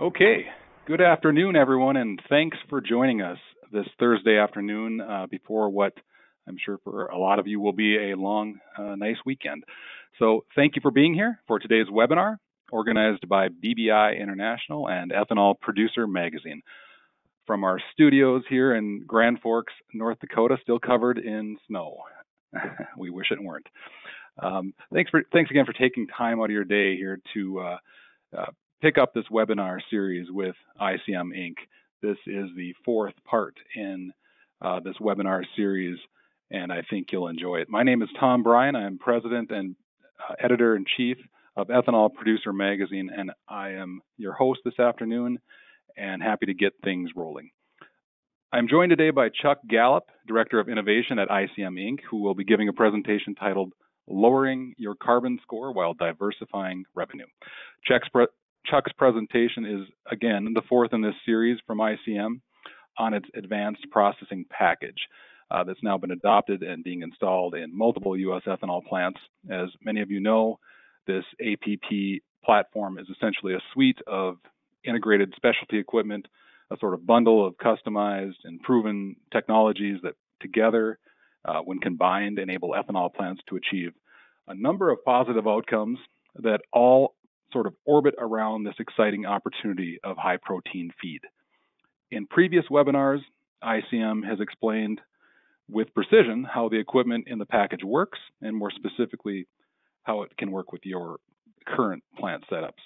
Okay, good afternoon, everyone, and thanks for joining us this Thursday afternoon uh, before what I'm sure for a lot of you will be a long, uh, nice weekend. So, thank you for being here for today's webinar organized by BBI International and Ethanol Producer Magazine. From our studios here in Grand Forks, North Dakota, still covered in snow. we wish it weren't. Um, thanks for thanks again for taking time out of your day here to uh, uh, pick up this webinar series with ICM Inc. This is the fourth part in uh, this webinar series, and I think you'll enjoy it. My name is Tom Bryan. I'm president and uh, editor in chief of Ethanol Producer Magazine, and I am your host this afternoon and happy to get things rolling. I'm joined today by Chuck Gallop, Director of Innovation at ICM Inc., who will be giving a presentation titled Lowering Your Carbon Score While Diversifying Revenue. Chuck's, pre Chuck's presentation is, again, the fourth in this series from ICM on its advanced processing package uh, that's now been adopted and being installed in multiple U.S. ethanol plants. As many of you know, this APP platform is essentially a suite of integrated specialty equipment, a sort of bundle of customized and proven technologies that together, uh, when combined, enable ethanol plants to achieve a number of positive outcomes that all sort of orbit around this exciting opportunity of high protein feed. In previous webinars, ICM has explained with precision how the equipment in the package works, and more specifically, how it can work with your current plant setups.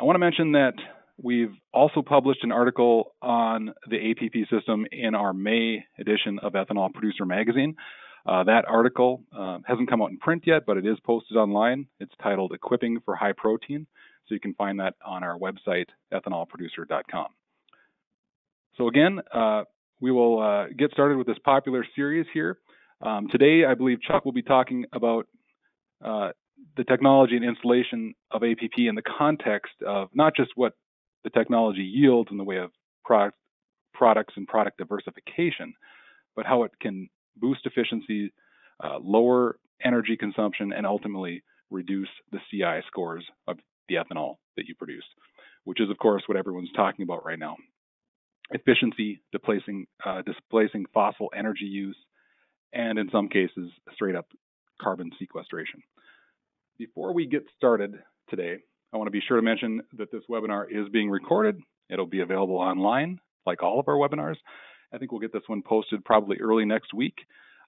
I want to mention that we've also published an article on the APP system in our May edition of Ethanol Producer Magazine. Uh, that article uh, hasn't come out in print yet, but it is posted online. It's titled Equipping for High Protein. So you can find that on our website, ethanolproducer.com. So again, uh, we will uh, get started with this popular series here. Um, today, I believe Chuck will be talking about uh, the technology and installation of APP in the context of not just what the technology yields in the way of product, products and product diversification, but how it can boost efficiency, uh, lower energy consumption, and ultimately reduce the CI scores of the ethanol that you produce, which is, of course, what everyone's talking about right now. Efficiency, displacing, uh, displacing fossil energy use, and in some cases, straight up carbon sequestration. Before we get started today, I want to be sure to mention that this webinar is being recorded. It'll be available online, like all of our webinars. I think we'll get this one posted probably early next week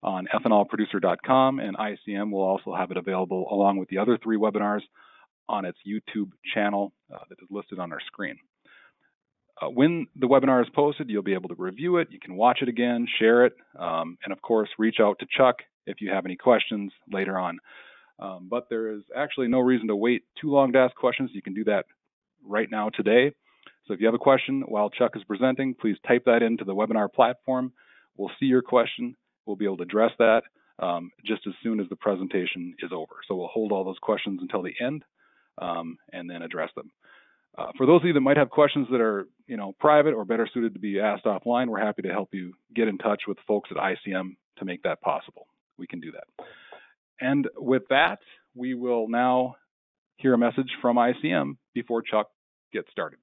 on ethanolproducer.com, and ICM will also have it available along with the other three webinars on its YouTube channel uh, that is listed on our screen. Uh, when the webinar is posted, you'll be able to review it. You can watch it again, share it, um, and of course, reach out to Chuck if you have any questions later on. Um, but there is actually no reason to wait too long to ask questions. You can do that right now today. So if you have a question while Chuck is presenting, please type that into the webinar platform. We'll see your question. We'll be able to address that um, just as soon as the presentation is over. So we'll hold all those questions until the end um, and then address them. Uh, for those of you that might have questions that are, you know, private or better suited to be asked offline, we're happy to help you get in touch with folks at ICM to make that possible. We can do that. And with that, we will now hear a message from ICM before Chuck gets started.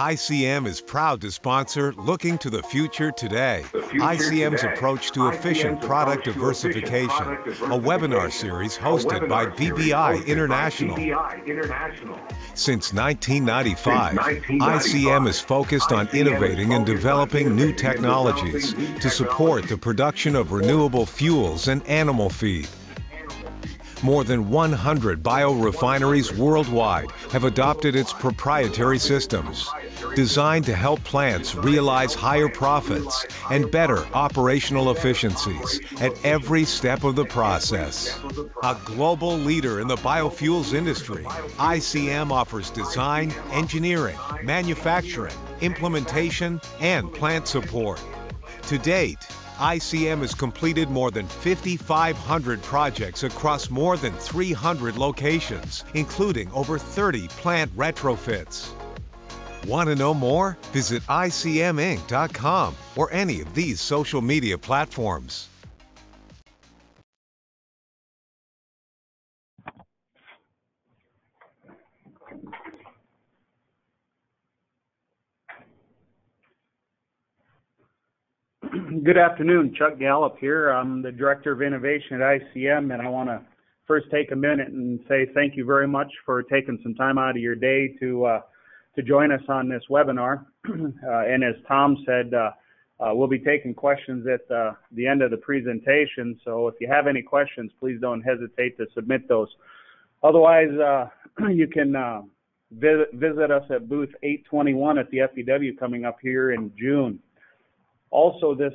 ICM is proud to sponsor Looking to the Future Today, the future ICM's today. approach to efficient product diversification, product a webinar series hosted webinar by BBI International. BBI International. Since 1995, Since 1995, ICM is focused on innovating and developing new technologies to support the production of renewable fuels and animal feed. More than 100 biorefineries worldwide have adopted its proprietary systems, designed to help plants realize higher profits and better operational efficiencies at every step of the process. A global leader in the biofuels industry, ICM offers design, engineering, manufacturing, implementation, and plant support. To date, ICM has completed more than 5,500 projects across more than 300 locations, including over 30 plant retrofits. Want to know more? Visit ICMInc.com or any of these social media platforms. Good afternoon. Chuck Gallop here. I'm the Director of Innovation at ICM, and I want to first take a minute and say thank you very much for taking some time out of your day to uh, to join us on this webinar. uh, and as Tom said, uh, uh, we'll be taking questions at the end of the presentation. So if you have any questions, please don't hesitate to submit those. Otherwise, you can visit, visit us at booth 821 at the FEW coming up here in June. Also, this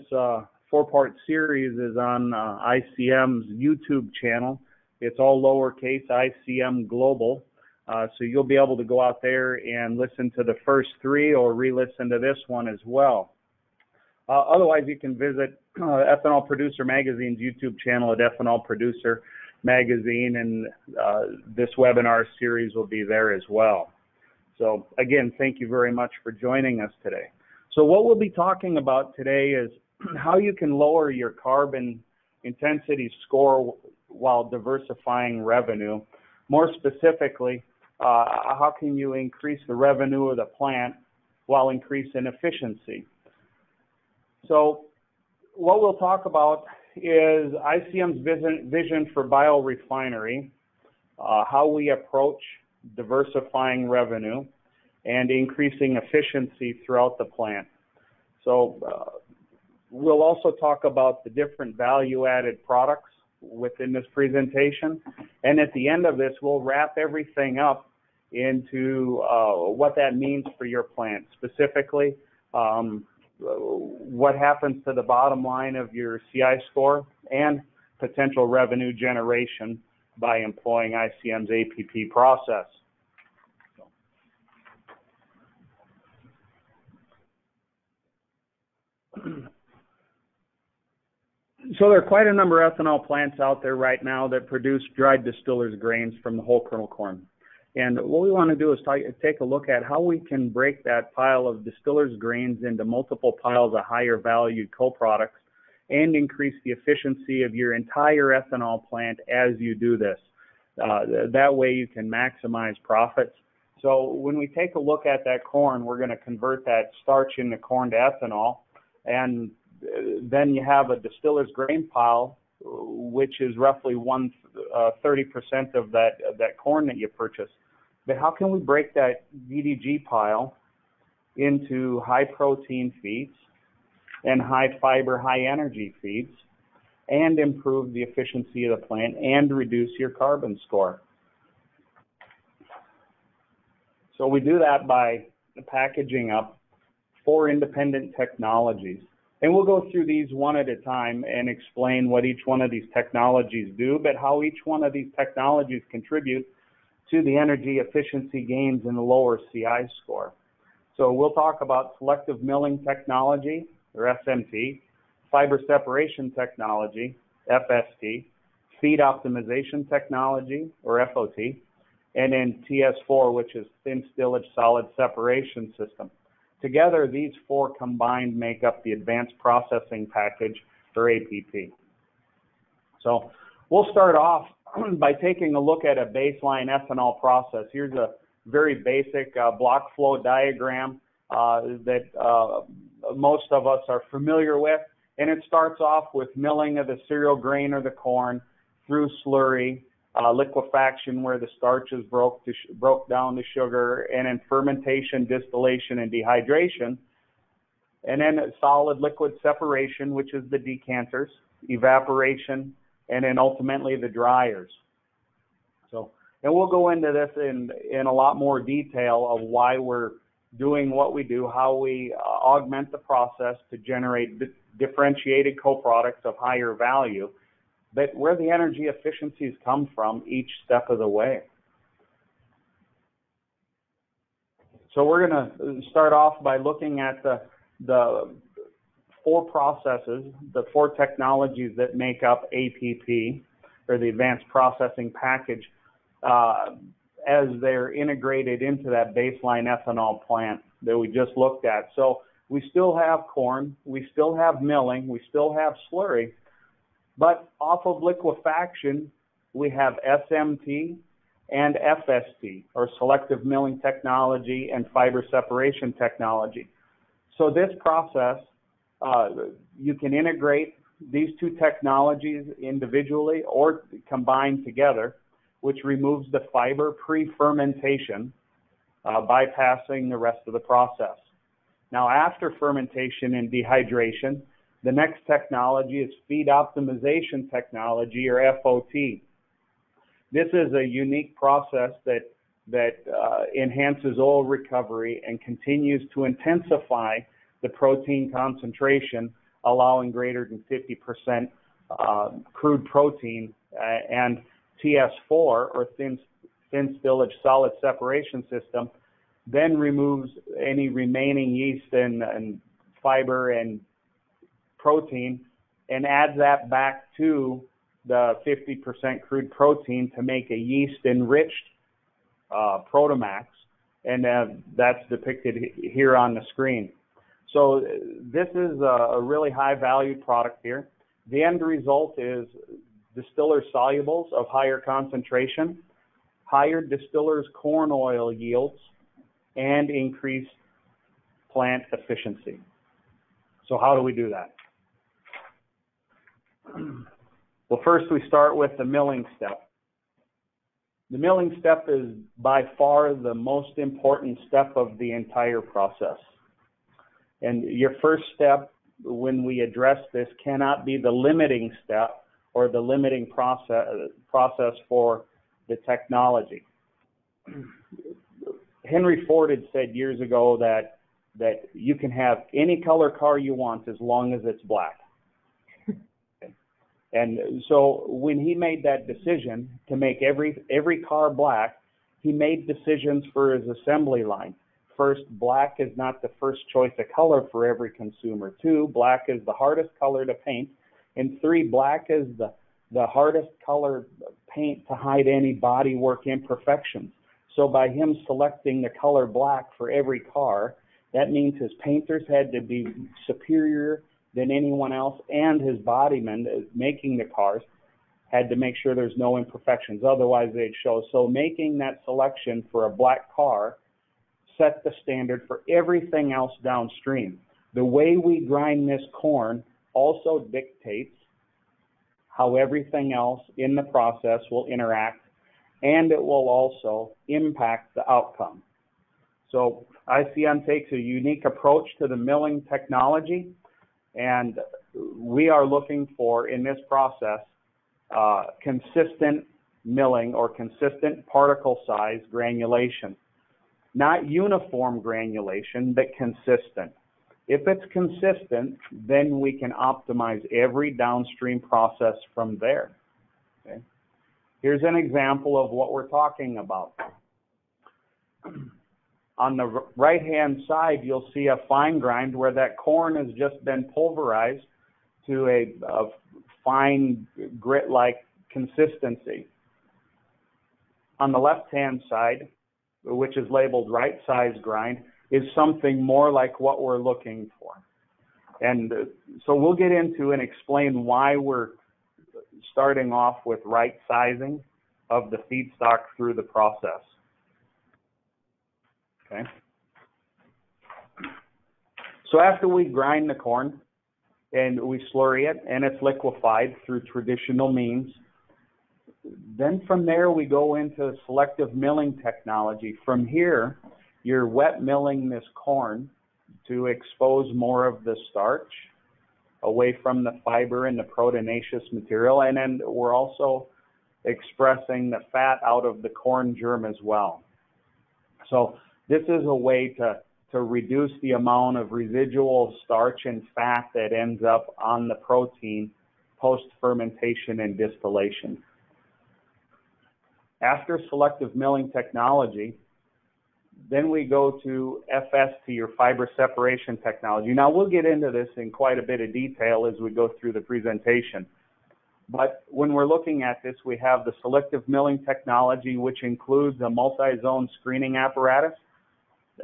four-part series is on ICM's YouTube channel. It's all lowercase ICM Global. Uh, so you'll be able to go out there and listen to the first three or re-listen to this one as well. Uh, otherwise, you can visit uh, Ethanol Producer Magazine's YouTube channel at Ethanol Producer Magazine, and uh, this webinar series will be there as well. So again, thank you very much for joining us today. So what we'll be talking about today is how you can lower your carbon intensity score while diversifying revenue. More specifically, how can you increase the revenue of the plant while increasing efficiency? So what we'll talk about is ICM's vision, vision for biorefinery, uh, how we approach diversifying revenue, and increasing efficiency throughout the plant. So uh, we'll also talk about the different value-added products within this presentation. And at the end of this, we'll wrap everything up into uh, what that means for your plant. Specifically, um, what happens to the bottom line of your CI score and potential revenue generation by employing ICM's APP process. So there are quite a number of ethanol plants out there right now that produce dried distillers grains from the whole kernel corn. And what we want to do is take a look at how we can break that pile of distillers grains into multiple piles of higher valued co-products and increase the efficiency of your entire ethanol plant as you do this. Uh, that way you can maximize profits. So when we take a look at that corn, we're going to convert that starch into corn to ethanol. And then you have a distiller's grain pile, which is roughly one uh, 30% of that of that corn that you purchase. But how can we break that DDG pile into high protein feeds and high fiber, high energy feeds and improve the efficiency of the plant and reduce your carbon score? So we do that by packaging up four independent technologies. And we'll go through these one at a time and explain what each one of these technologies do, but how each one of these technologies contribute to the energy efficiency gains in the lower CI score. So we'll talk about selective milling technology, or SMT, fiber separation technology, FST, feed optimization technology, or FOT, and then TS4, which is thin stillage solid separation system. Together, these four combined make up the advanced processing package for APP. So we'll start off by taking a look at a baseline ethanol process. Here's a very basic uh, block flow diagram uh, that uh, most of us are familiar with. And it starts off with milling of the cereal grain or the corn through slurry, uh, liquefaction where the starches broke, to broke down to sugar, and then fermentation, distillation, and dehydration. And then solid liquid separation, which is the decanters, evaporation, and then ultimately the dryers. So, and we'll go into this in, in a lot more detail of why we're doing what we do, how we uh, augment the process to generate di- differentiated co-products of higher value, but where the energy efficiencies come from each step of the way. So we're going to start off by looking at the, the four processes, the four technologies that make up APP, or the Advanced Processing Package. Uh, as they're integrated into that baseline ethanol plant that we just looked at. So we still have corn, we still have milling, we still have slurry, but off of liquefaction, we have SMT and FST, or selective milling technology and fiber separation technology. So this process, uh, you can integrate these two technologies individually or combined together, which removes the fiber pre-fermentation, uh, bypassing the rest of the process. Now, after fermentation and dehydration, the next technology is feed optimization technology, or FOT. This is a unique process that that uh, enhances oil recovery and continues to intensify the protein concentration, allowing greater than 50% uh, crude protein uh, and TS4 or thin, thin stillage solid separation system then removes any remaining yeast and, and fiber and protein and adds that back to the 50% crude protein to make a yeast enriched uh, Protomax, and uh, that's depicted here on the screen. So this is a, a really high value product here. The end result is distiller solubles of higher concentration, higher distillers corn oil yields, and increased plant efficiency. So how do we do that? Well, first we start with the milling step. The milling step is by far the most important step of the entire process. And your first step when we address this cannot be the limiting step or the limiting process, process for the technology. Henry Ford had said years ago that that you can have any color car you want as long as it's black. And so when he made that decision to make every every car black, he made decisions for his assembly line. First, black is not the first choice of color for every consumer. Two, black is the hardest color to paint. And three, black is the, the hardest color paint to hide any bodywork imperfections. So by him selecting the color black for every car, that means his painters had to be superior than anyone else, and his bodymen uh, making the cars had to make sure there's no imperfections. Otherwise, they'd show. So making that selection for a black car set the standard for everything else downstream. The way we grind this corn also dictates how everything else in the process will interact and it will also impact the outcome. So ICM takes a unique approach to the milling technology, and we are looking for in this process uh, consistent milling or consistent particle size granulation. Not uniform granulation, but consistent. If it's consistent, then we can optimize every downstream process from there. Okay? Here's an example of what we're talking about. On the right-hand side, you'll see a fine grind where that corn has just been pulverized to a, a fine grit-like consistency. On the left-hand side, which is labeled right size grind, is something more like what we're looking for. And uh, so we'll get into and explain why we're starting off with right sizing of the feedstock through the process. Okay. So after we grind the corn and we slurry it and it's liquefied through traditional means, then from there we go into selective milling technology. From here, you're wet milling this corn to expose more of the starch away from the fiber and the proteinaceous material. And then we're also expressing the fat out of the corn germ as well. So this is a way to, to reduce the amount of residual starch and fat that ends up on the protein post fermentation and distillation. After selective milling technology, then we go to FS to your fiber separation technology. Now we'll get into this in quite a bit of detail as we go through the presentation. But when we're looking at this, we have the selective milling technology, which includes a multi-zone screening apparatus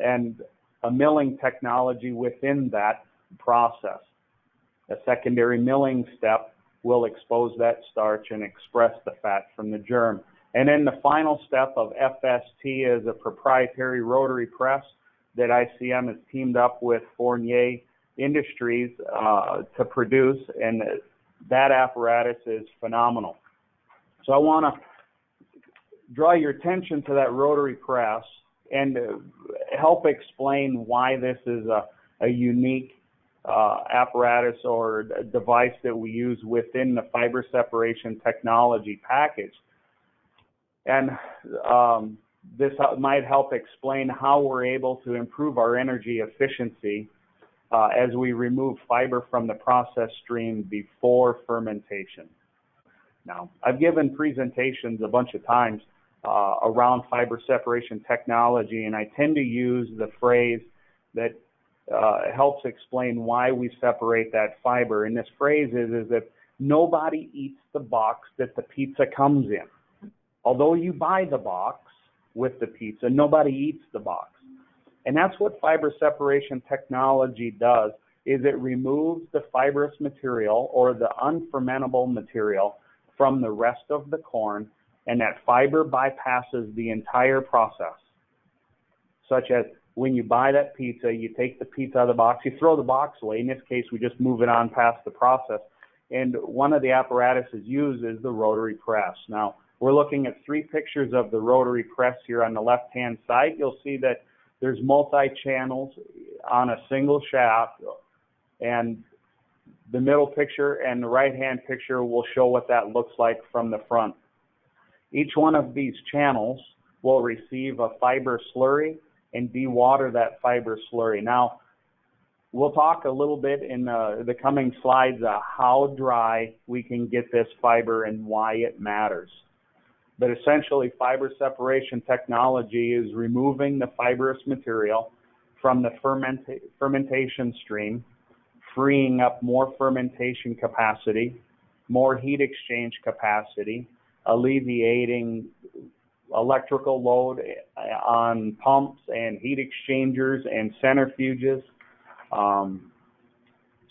and a milling technology within that process. A secondary milling step will expose that starch and express the fat from the germ. And then the final step of FST is a proprietary rotary press that ICM has teamed up with Fournier Industries uh, to produce, and that apparatus is phenomenal. So I want to draw your attention to that rotary press and help explain why this is a, a unique uh, apparatus or device that we use within the fiber separation technology package. And um, this might help explain how we're able to improve our energy efficiency uh, as we remove fiber from the process stream before fermentation. Now, I've given presentations a bunch of times uh, around fiber separation technology, and I tend to use the phrase that uh, helps explain why we separate that fiber. And this phrase is, is that nobody eats the box that the pizza comes in. Although you buy the box with the pizza, nobody eats the box. And that's what fiber separation technology does is it removes the fibrous material or the unfermentable material from the rest of the corn and that fiber bypasses the entire process. Such as when you buy that pizza, you take the pizza out of the box, you throw the box away. In this case, we just move it on past the process. And one of the apparatuses used is the rotary press. Now, we're looking at three pictures of the rotary press here on the left-hand side. You'll see that there's multi-channels on a single shaft, and the middle picture and the right-hand picture will show what that looks like from the front. Each one of these channels will receive a fiber slurry and dewater that fiber slurry. Now, we'll talk a little bit in the, the coming slides uh, how dry we can get this fiber and why it matters. But essentially, fiber separation technology is removing the fibrous material from the fermenta- fermentation stream, freeing up more fermentation capacity, more heat exchange capacity, alleviating electrical load on pumps and heat exchangers and centrifuges. Um,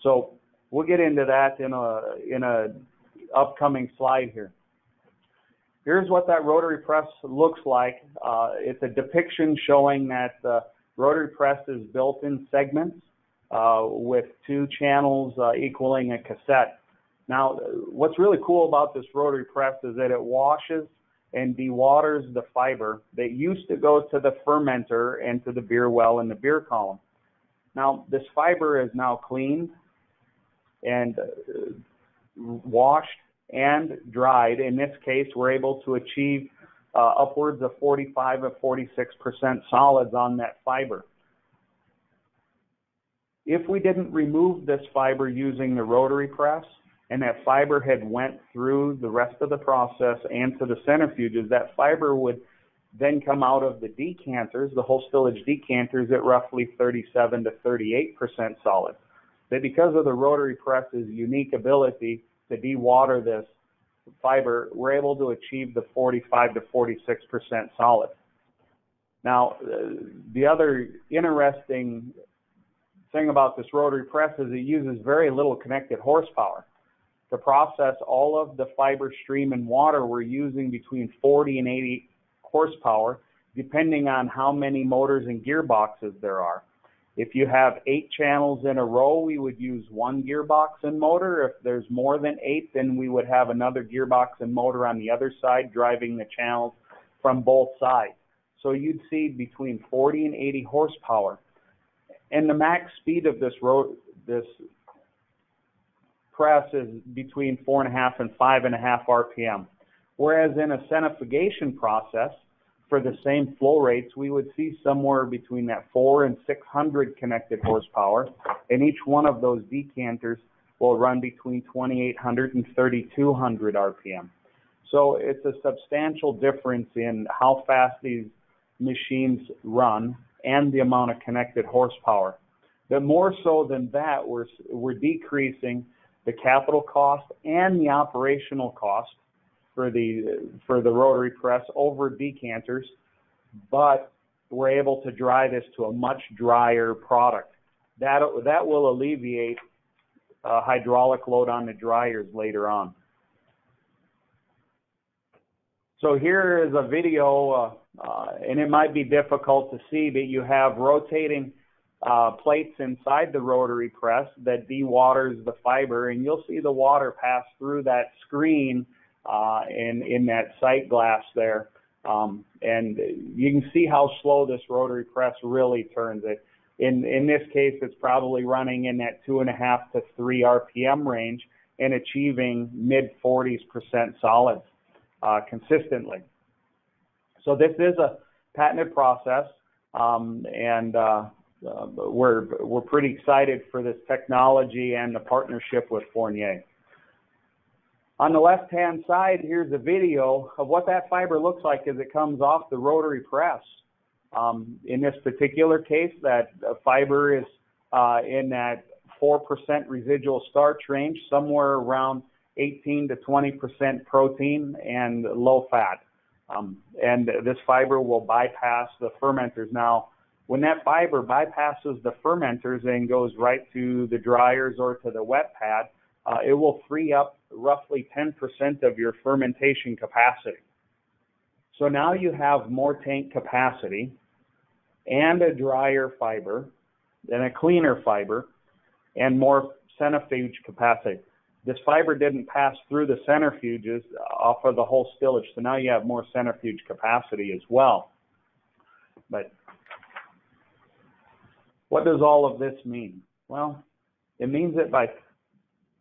so we'll get into that in a in a upcoming slide here. Here's what that rotary press looks like. Uh, it's a depiction showing that the rotary press is built in segments uh, with two channels uh, equaling a cassette. Now, what's really cool about this rotary press is that it washes and dewaters the fiber that used to go to the fermenter and to the beer well in the beer column. Now, this fiber is now cleaned and uh, washed and dried. In this case, we're able to achieve uh, upwards of 45 or 46 percent solids on that fiber. If we didn't remove this fiber using the rotary press, and that fiber had went through the rest of the process and to the centrifuges, that fiber would then come out of the decanters, the whole stillage decanters, at roughly 37 to 38 percent solid. But because of the rotary press's unique ability to dewater this fiber, we're able to achieve the 45 to 46 percent solid. Now, the other interesting thing about this rotary press is it uses very little connected horsepower. To process all of the fiber stream and water, we're using between 40 and 80 horsepower, depending on how many motors and gearboxes there are. If you have eight channels in a row, we would use one gearbox and motor. If there's more than eight, then we would have another gearbox and motor on the other side driving the channels from both sides. So you'd see between 40 and 80 horsepower. And the max speed of this road, this press is between four and a half and five and a half RPM. Whereas in a centrifugation process, for the same flow rates, we would see somewhere between that 4 and 600 connected horsepower, and each one of those decanters will run between 2800 and 3200 RPM. So it's a substantial difference in how fast these machines run and the amount of connected horsepower. But more so than that, we're, we're decreasing the capital cost and the operational cost for the for the rotary press over decanters, but we're able to dry this to a much drier product. That that will alleviate uh, hydraulic load on the dryers later on. So here is a video, uh, uh, and it might be difficult to see, but you have rotating uh, plates inside the rotary press that dewaters the fiber, and you'll see the water pass through that screen uh, in in that sight glass there, um, and you can see how slow this rotary press really turns it. In in this case, it's probably running in that two and a half to three RPM range and achieving mid 40s percent solids uh, consistently. So this is a patented process, um, and uh, we're we're pretty excited for this technology and the partnership with Fournier. On the left-hand side, here's a video of what that fiber looks like as it comes off the rotary press. Um, in this particular case, that fiber is uh, in that 4% residual starch range, somewhere around 18 to 20% protein and low fat. Um, and this fiber will bypass the fermenters. Now, when that fiber bypasses the fermenters and goes right to the dryers or to the wet pad, uh, it will free up roughly 10% of your fermentation capacity. So now you have more tank capacity and a drier fiber and a cleaner fiber and more centrifuge capacity. This fiber didn't pass through the centrifuges off of the whole stillage, so now you have more centrifuge capacity as well. But what does all of this mean? Well, it means that by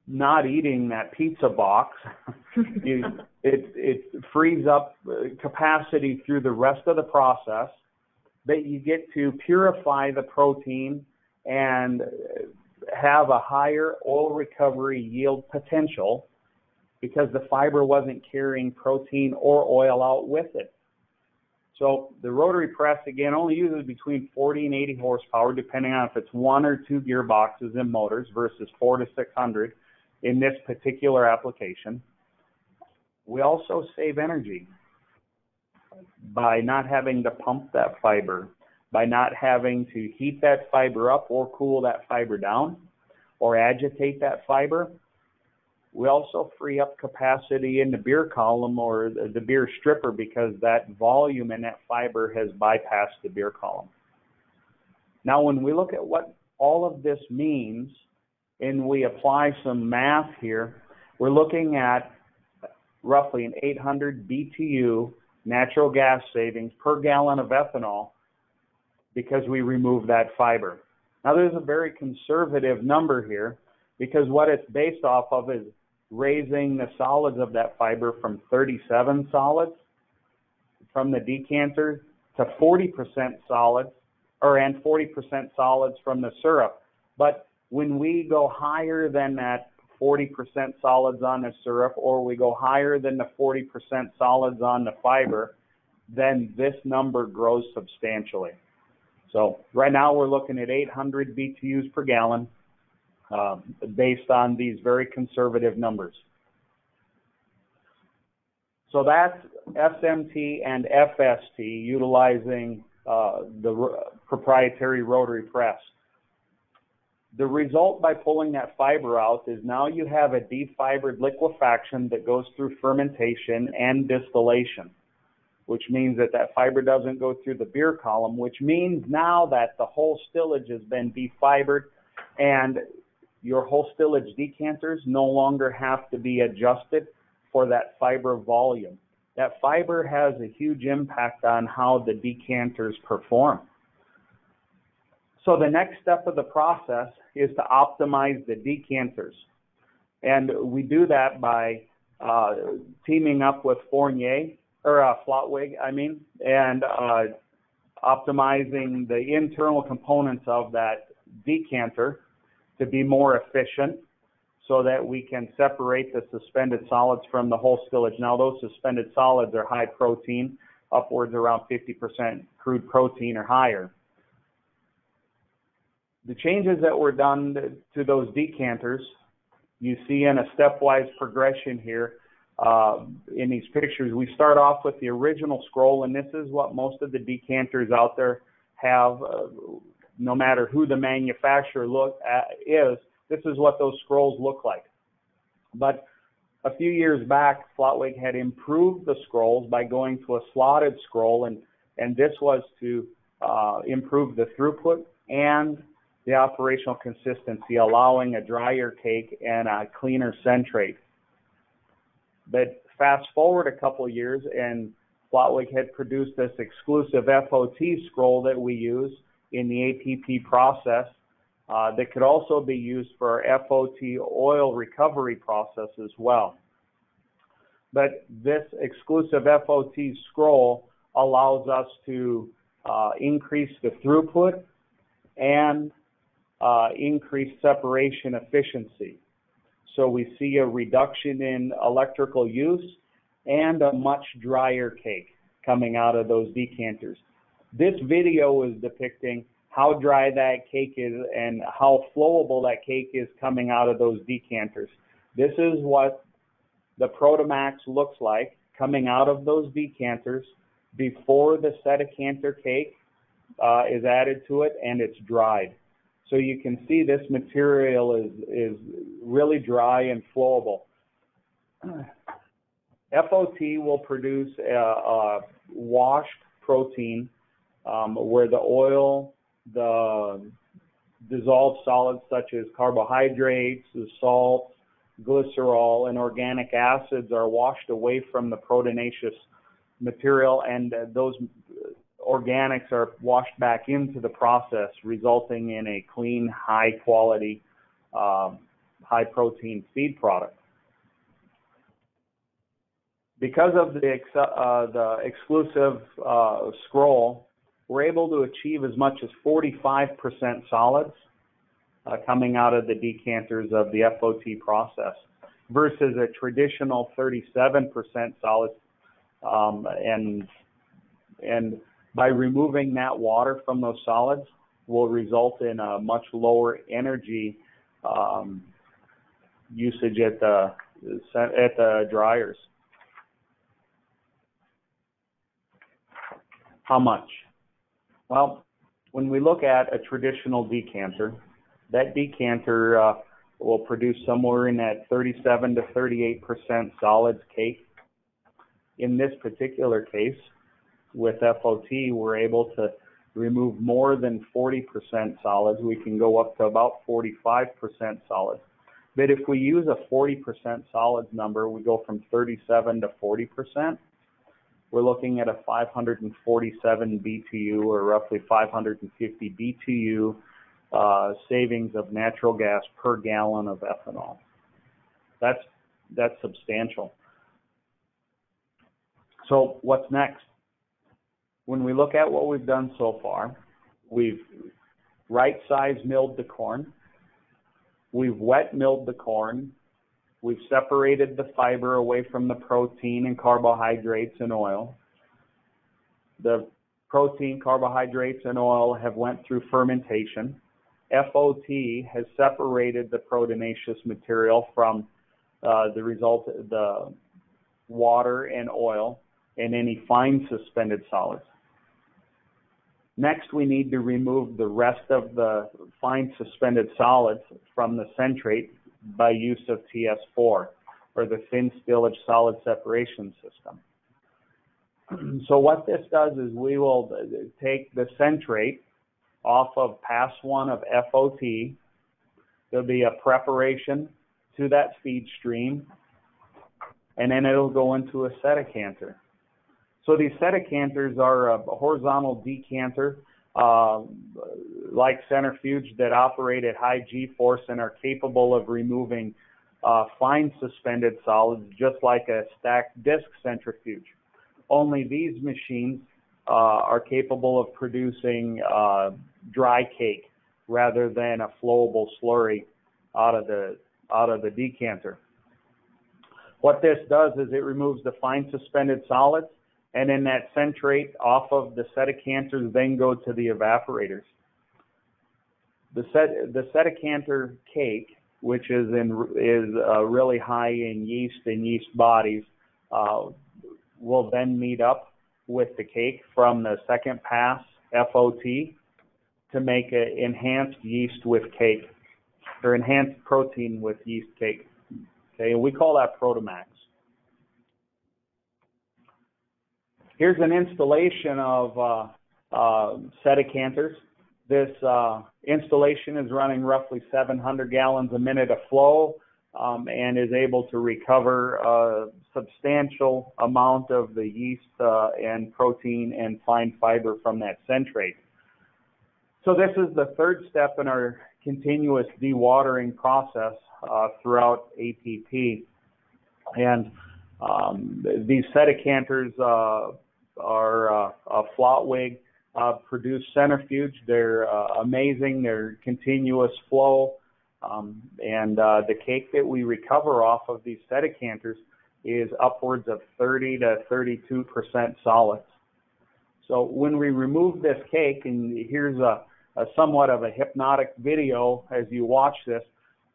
not eating that pizza box, you, it, it frees up uh, capacity through the rest of the process that you get to purify the protein and uh, have a higher oil recovery yield potential because the fiber wasn't carrying protein or oil out with it. So the rotary press again only uses between 40 and 80 horsepower, depending on if it's one or two gearboxes and motors versus four to 600 in this particular application. We also save energy by not having to pump that fiber by not having to heat that fiber up or cool that fiber down or agitate that fiber. We also free up capacity in the beer column or the beer stripper because that volume and that fiber has bypassed the beer column. Now, when we look at what all of this means and we apply some math here, we're looking at roughly an 800 BTU natural gas savings per gallon of ethanol because we remove that fiber. Now there's a very conservative number here because what it's based off of is raising the solids of that fiber from 37 solids from the decanter to 40% solids or and 40% solids from the syrup. But when we go higher than that 40% solids on the syrup or we go higher than the 40% solids on the fiber, then this number grows substantially. So right now we're looking at 800 BTUs per gallon uh, based on these very conservative numbers. So that's SMT and FST utilizing uh, the proprietary rotary press. The result by pulling that fiber out is now you have a defibered liquefaction that goes through fermentation and distillation which means that that fiber doesn't go through the beer column, which means now that the whole stillage has been defibered and your whole stillage decanters no longer have to be adjusted for that fiber volume. That fiber has a huge impact on how the decanters perform. So the next step of the process is to optimize the decanters. And we do that by uh, teaming up with Fournier or uh, Flottweg, I mean, and uh, optimizing the internal components of that decanter to be more efficient so that we can separate the suspended solids from the whole stillage. Now, those suspended solids are high protein, upwards around 50% crude protein or higher. The changes that were done to those decanters You see in a stepwise progression here uh, in these pictures, we start off with the original scroll, and this is what most of the decanters out there have, uh, no matter who the manufacturer look at, is. This is what those scrolls look like. But a few years back, Flottweg had improved the scrolls by going to a slotted scroll, and, and this was to uh, improve the throughput and the operational consistency, allowing a drier cake and a cleaner centrate. But fast forward a couple years, and Flottweg had produced this exclusive FOT scroll that we use in the APP process uh, that could also be used for FOT oil recovery process as well. But this exclusive FOT scroll allows us to uh, increase the throughput and uh, increase separation efficiency. So we see a reduction in electrical use and a much drier cake coming out of those decanters. This video is depicting how dry that cake is and how flowable that cake is coming out of those decanters. This is what the Protomax looks like coming out of those decanters before the Sedicanter cake uh, is added to it and it's dried. So you can see this material is, is really dry and flowable. FOT will produce a, a washed protein um, where the oil, the dissolved solids such as carbohydrates, the salt, glycerol, and organic acids are washed away from the proteinaceous material, and uh, those organics are washed back into the process, resulting in a clean, high quality, um, high protein feed product. Because of the, ex uh, the exclusive uh, scroll, we're able to achieve as much as 45% solids uh, coming out of the decanters of the FOT process versus a traditional 37% solids. Um, and and by removing that water from those solids will result in a much lower energy um, usage at the at the dryers. How much? Well, when we look at a traditional decanter, that decanter uh, will produce somewhere in that 37 to 38 percent solids cake. In this particular case, with FOT, we're able to remove more than 40% solids. We can go up to about 45% solids. But if we use a 40% solids number, we go from 37 to 40%. We're looking at a 547 BTU or roughly 550 BTU uh, savings of natural gas per gallon of ethanol. That's that's substantial. So what's next? when we look at what we've done so far, we've right-sized milled the corn, we've wet milled the corn, we've separated the fiber away from the protein and carbohydrates and oil. The protein, carbohydrates, and oil have went through fermentation. FOT has separated the proteinaceous material from uh, the result, the water and oil, and any fine suspended solids. Next, we need to remove the rest of the fine suspended solids from the centrate by use of TS4 or the thin stillage solid separation system. so what this does is we will take the centrate off of pass one of FOT. There'll be a preparation to that feed stream, and then it'll go into a sedicanter. So these sedicanters are a horizontal decanter, uh, like centrifuge that operate at high G-force and are capable of removing uh, fine suspended solids just like a stacked disc centrifuge. Only these machines uh, are capable of producing uh, dry cake rather than a flowable slurry out of the out of the decanter. What this does is it removes the fine suspended solids and then that centrate off of the sedicanters then go to the evaporators. The, set, the sedicanter cake which is in is uh, really high in yeast and yeast bodies, uh, will then meet up with the cake from the second pass FOT to make an enhanced yeast with cake or enhanced protein with yeast cake. Okay, and we call that Protomax. Here's an installation of uh, uh. This uh, installation is running roughly 700 gallons a minute of flow um, and is able to recover a substantial amount of the yeast uh, and protein and fine fiber from that centrate. So this is the third step in our continuous dewatering process uh, throughout APP. And um, these sedicanters uh, are uh, a Flottweg uh, produced centrifuge. They're uh, amazing. They're continuous flow. Um, and uh, the cake that we recover off of these sedicanters is upwards of 30 to 32 percent solids. So when we remove this cake, and here's a, a somewhat of a hypnotic video as you watch this,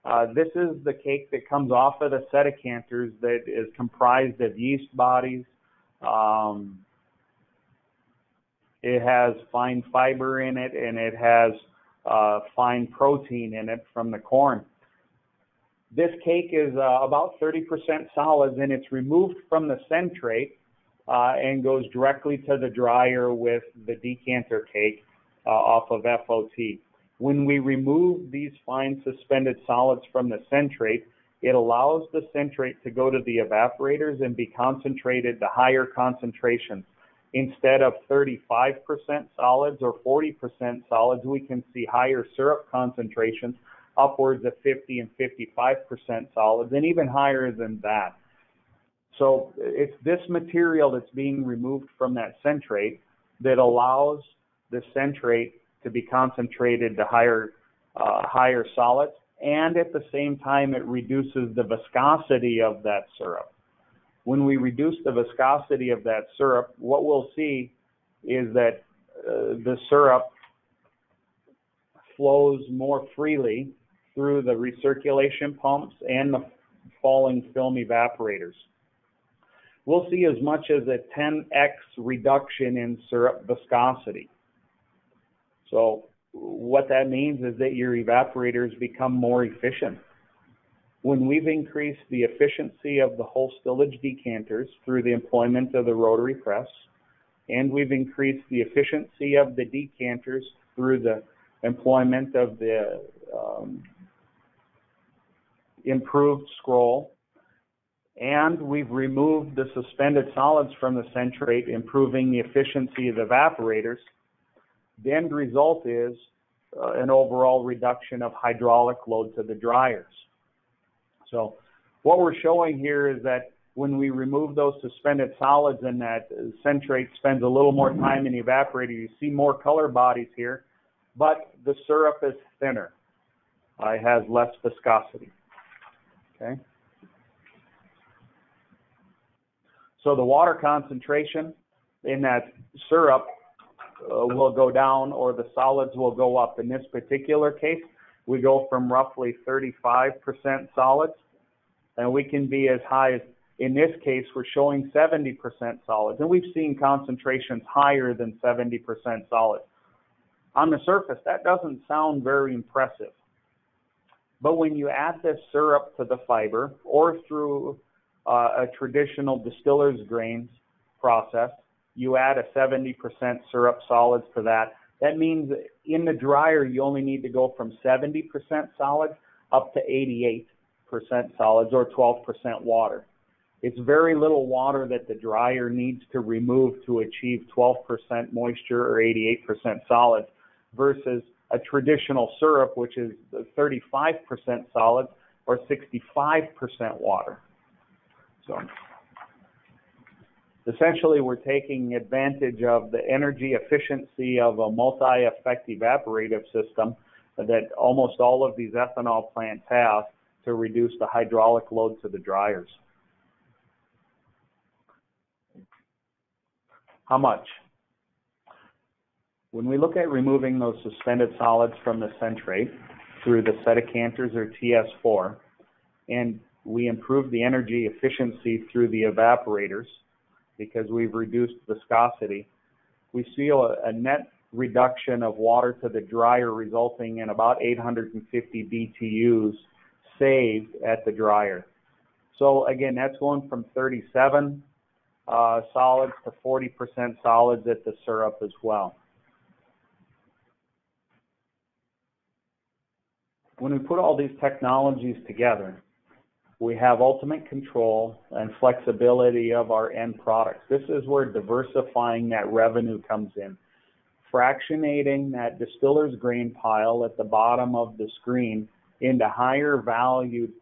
uh, this is the cake that comes off of the sedicanters that is comprised of yeast bodies. Um, it has fine fiber in it, and it has uh, fine protein in it from the corn. This cake is uh, about 30% solids, and it's removed from the centrate uh, and goes directly to the dryer with the decanter cake uh, off of FOT. When we remove these fine suspended solids from the centrate, it allows the centrate to go to the evaporators and be concentrated to higher concentrations. Instead of 35% solids or 40% solids, we can see higher syrup concentrations, upwards of 50 and 55% solids, and even higher than that. So it's this material that's being removed from that centrate that allows the centrate to be concentrated to higher uh, higher solids, and at the same time it reduces the viscosity of that syrup. When we reduce the viscosity of that syrup, what we'll see is that uh, the syrup flows more freely through the recirculation pumps and the falling film evaporators. We'll see as much as a 10x reduction in syrup viscosity. So what that means is that your evaporators become more efficient. When we've increased the efficiency of the whole stillage decanters through the employment of the rotary press, and we've increased the efficiency of the decanters through the employment of the um, improved scroll, and we've removed the suspended solids from the centrate, improving the efficiency of the evaporators, the end result is uh, an overall reduction of hydraulic load to the dryers. So what we're showing here is that when we remove those suspended solids and that centrate spends a little more time in the evaporator, you see more color bodies here, but the syrup is thinner. Uh, it has less viscosity. Okay. So the water concentration in that syrup uh, will go down or the solids will go up. In this particular case, we go from roughly 35% solids, and we can be as high as, in this case, we're showing 70% solids, and we've seen concentrations higher than 70% solids. On the surface, that doesn't sound very impressive. But when you add this syrup to the fiber or through uh, a traditional distiller's grains process, you add a 70% syrup solids to that. That means in the dryer, you only need to go from 70% solids up to 88% solids or 12% water. It's very little water that the dryer needs to remove to achieve 12% moisture or 88% solids versus a traditional syrup, which is 35% solids or 65% water. So essentially we're taking advantage of the energy efficiency of a multi-effect evaporative system that almost all of these ethanol plants have to reduce the hydraulic load to the dryers. How much? When we look at removing those suspended solids from the centrate, through the Sedicanters or TS4, and we improve the energy efficiency through the evaporators because we've reduced viscosity. We see a, a net reduction of water to the dryer resulting in about 850 BTUs saved at the dryer. So again, that's going from 37 uh, solids to 40% solids at the syrup as well. When we put all these technologies together, we have ultimate control and flexibility of our end products. This is where diversifying that revenue comes in. Fractionating that distiller's grain pile at the bottom of the screen into higher valued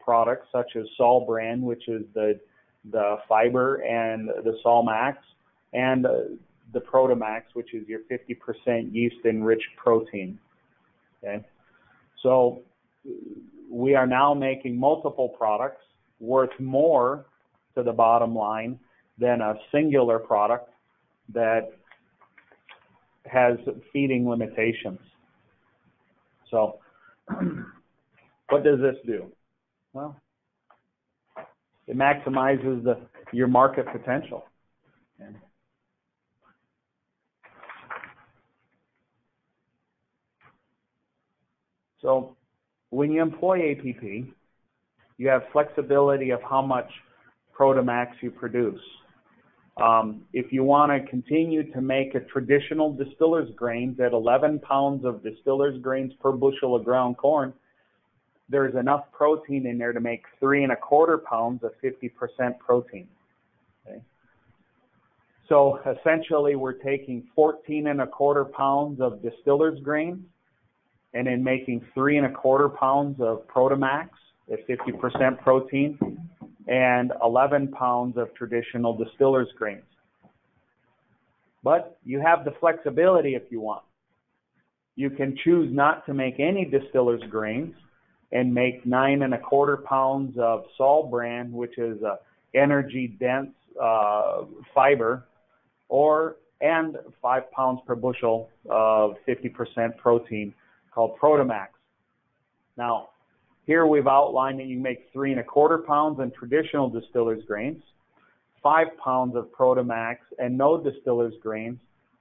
products such as Sol brand, which is the the fiber and the Sol Max, and uh, the Protomax, which is your 50% yeast enriched protein. Okay, so we are now making multiple products worth more to the bottom line than a singular product that has feeding limitations. So, what does this do? Well, it maximizes the your market potential. So when you employ APP, you have flexibility of how much Protomax you produce. Um, if you want to continue to make a traditional distiller's grains at 11 pounds of distiller's grains per bushel of ground corn, there's enough protein in there to make three and a quarter pounds of 50% protein. Okay? So essentially, we're taking 14 and a quarter pounds of distiller's grains and then making three and a quarter pounds of Protomax at 50% protein and 11 pounds of traditional distiller's grains. But you have the flexibility if you want. You can choose not to make any distiller's grains and make nine and a quarter pounds of Sol brand, which is a energy dense uh, fiber, or and five pounds per bushel of 50% protein called Protomax. Now, here we've outlined that you make three and a quarter pounds in traditional distiller's grains, five pounds of Protomax and no distiller's grains,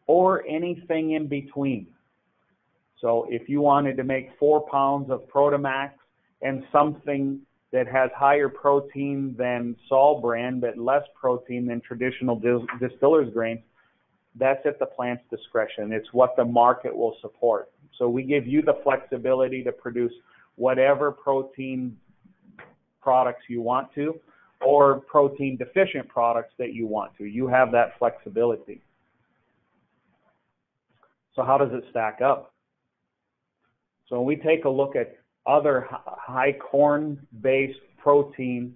or anything in between. So if you wanted to make four pounds of Protomax and something that has higher protein than Sol brand but less protein than traditional distiller's grains, that's at the plant's discretion. It's what the market will support. So we give you the flexibility to produce whatever protein products you want to or protein deficient products that you want to. You have that flexibility. So how does it stack up? So when we take a look at other high corn based proteins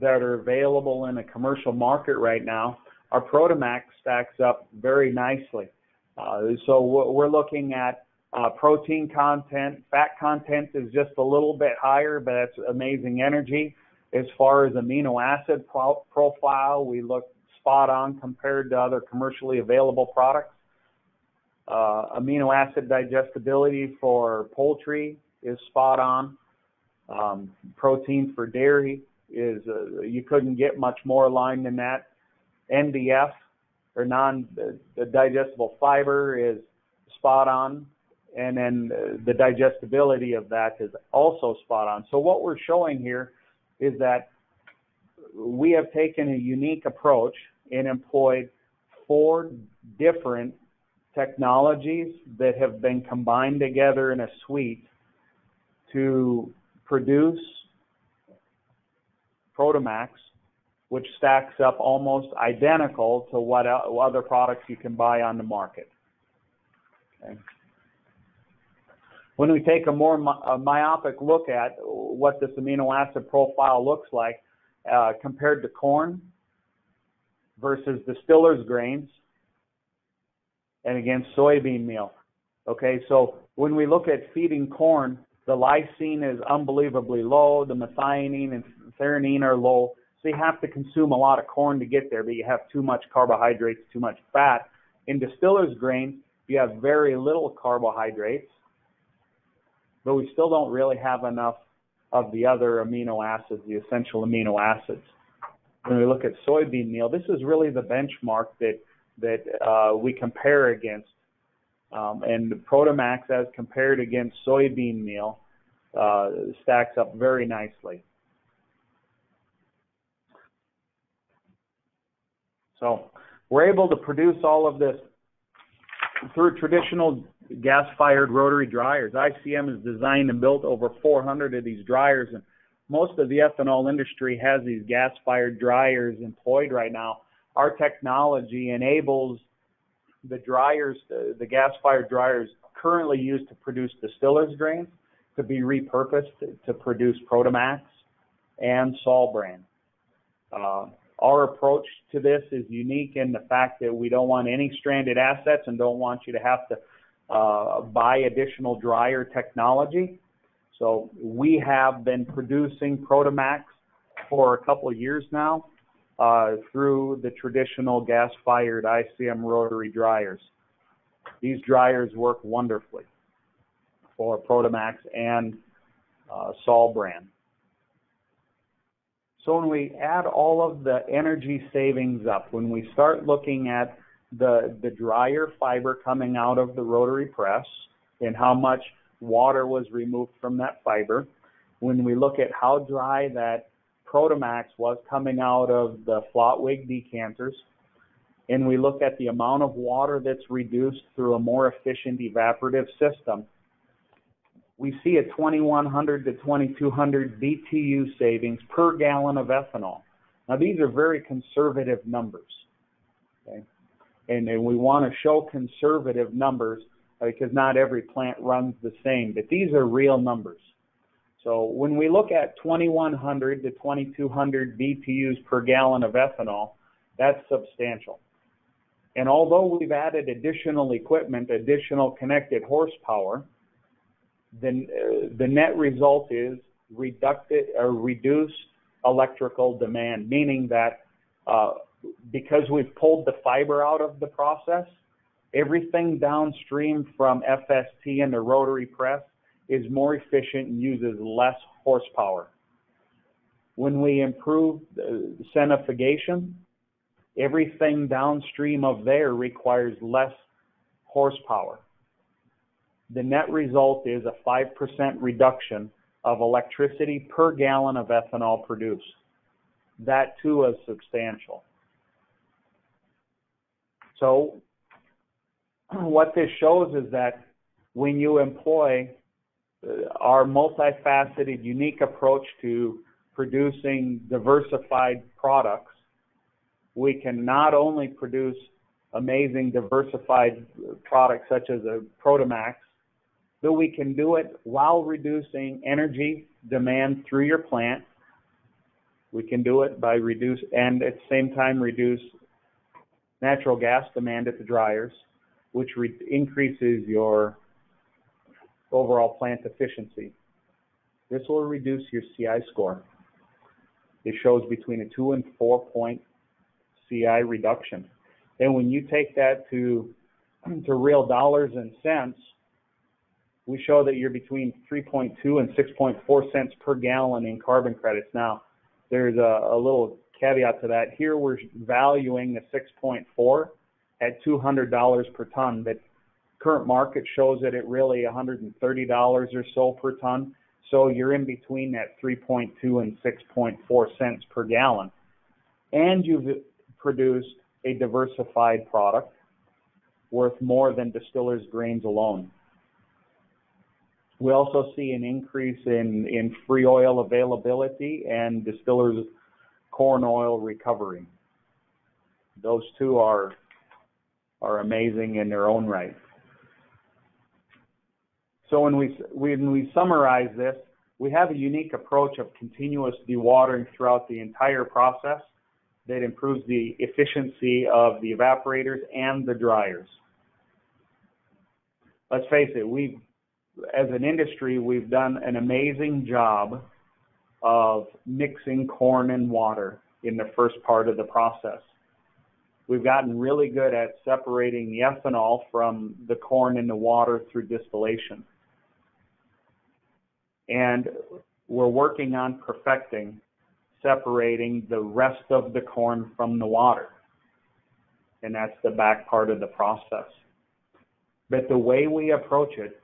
that are available in a commercial market right now, our Protomax stacks up very nicely. Uh, so we're looking at uh, protein content, fat content is just a little bit higher, but that's amazing energy. As far as amino acid pro- profile, we look spot on compared to other commercially available products. Uh, amino acid digestibility for poultry is spot on. Um, protein for dairy is uh, you couldn't get much more aligned than that. NDF or non digestible fiber is spot on and then uh, the digestibility of that is also spot on. So what we're showing here is that we have taken a unique approach and employed four different technologies that have been combined together in a suite to produce Protomax, which stacks up almost identical to what other products you can buy on the market. Okay. When we take a more a myopic look at what this amino acid profile looks like uh, compared to corn versus distiller's grains, and again soybean meal. Okay, so when we look at feeding corn, the lysine is unbelievably low, the methionine and threonine are low, so you have to consume a lot of corn to get there, but you have too much carbohydrates, too much fat. In distiller's grains, you have very little carbohydrates, but we still don't really have enough of the other amino acids, the essential amino acids. When we look at soybean meal, this is really the benchmark that that uh, we compare against. Um, and Protomax, as compared against soybean meal, uh, stacks up very nicely. So we're able to produce all of this through traditional gas-fired rotary dryers. ICM is designed and built over 400 of these dryers, and most of the ethanol industry has these gas-fired dryers employed right now. Our technology enables the dryers, the, gas-fired dryers currently used to produce distillers grains, to be repurposed to produce Protomax and Sol brand. Uh, our approach to this is unique in the fact that we don't want any stranded assets and don't want you to have to uh, buy additional dryer technology. So we have been producing Protomax for a couple of years now uh, through the traditional gas-fired ICM rotary dryers. These dryers work wonderfully for Protomax and uh, Sol brand. So when we add all of the energy savings up, when we start looking at the, the dryer fiber coming out of the rotary press and how much water was removed from that fiber, when we look at how dry that Protomax was coming out of the Flottweg decanters, and we look at the amount of water that's reduced through a more efficient evaporative system, we see a 2100 to 2200 BTU savings per gallon of ethanol. Now these are very conservative numbers, okay? And, and we want to show conservative numbers because not every plant runs the same, but these are real numbers. So when we look at 2100 to 2200 BTUs per gallon of ethanol, that's substantial. And although we've added additional equipment, additional connected horsepower, then uh, the net result is reducted or reduced electrical demand, meaning that uh, because we've pulled the fiber out of the process, everything downstream from FST and the rotary press is more efficient and uses less horsepower. When we improve the centrifugation, everything downstream of there requires less horsepower the net result is a 5% reduction of electricity per gallon of ethanol produced. That too is substantial. So what this shows is that when you employ uh, our multifaceted, unique approach to producing diversified products, we can not only produce amazing diversified products such as a Protomax, but we can do it while reducing energy demand through your plant. We can do it by reduce and at the same time reduce natural gas demand at the dryers, which re- increases your overall plant efficiency. This will reduce your CI score. It shows between a two and four point CI reduction. And when you take that to to real dollars and cents, we show that you're between 3.2 and 6.4 cents per gallon in carbon credits. Now, there's a, a little caveat to that. Here we're valuing the 6.4 at $200 per ton, but current market shows that it really $130 or so per ton. So you're in between that 3.2 and 6.4 cents per gallon. And you've produced a diversified product worth more than distillers grains alone. We also see an increase in, in free oil availability and distillers corn oil recovery. Those two are are amazing in their own right. So when we when we summarize this, we have a unique approach of continuous dewatering throughout the entire process that improves the efficiency of the evaporators and the dryers. Let's face it, we've as an industry, we've done an amazing job of mixing corn and water in the first part of the process. We've gotten really good at separating the ethanol from the corn and the water through distillation. And we're working on perfecting separating the rest of the corn from the water. And that's the back part of the process. But the way we approach it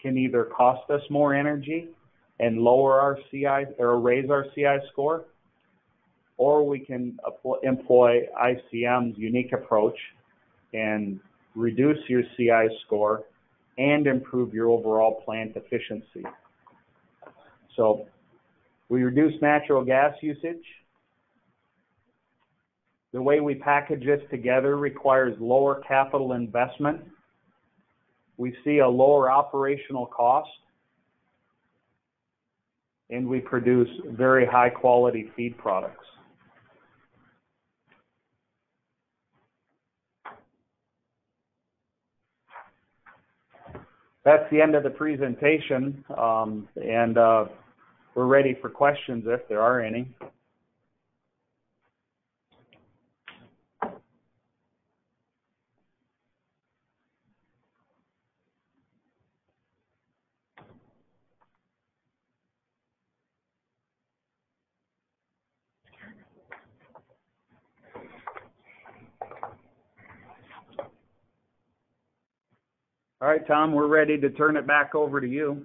can either cost us more energy and lower our CI or raise our CI score, or we can employ ICM's unique approach and reduce your CI score and improve your overall plant efficiency. So we reduce natural gas usage. The way we package this together requires lower capital investment. We see a lower operational cost. And we produce very high quality feed products. That's the end of the presentation. Um, and uh, we're ready for questions if there are any. Tom, we're ready to turn it back over to you.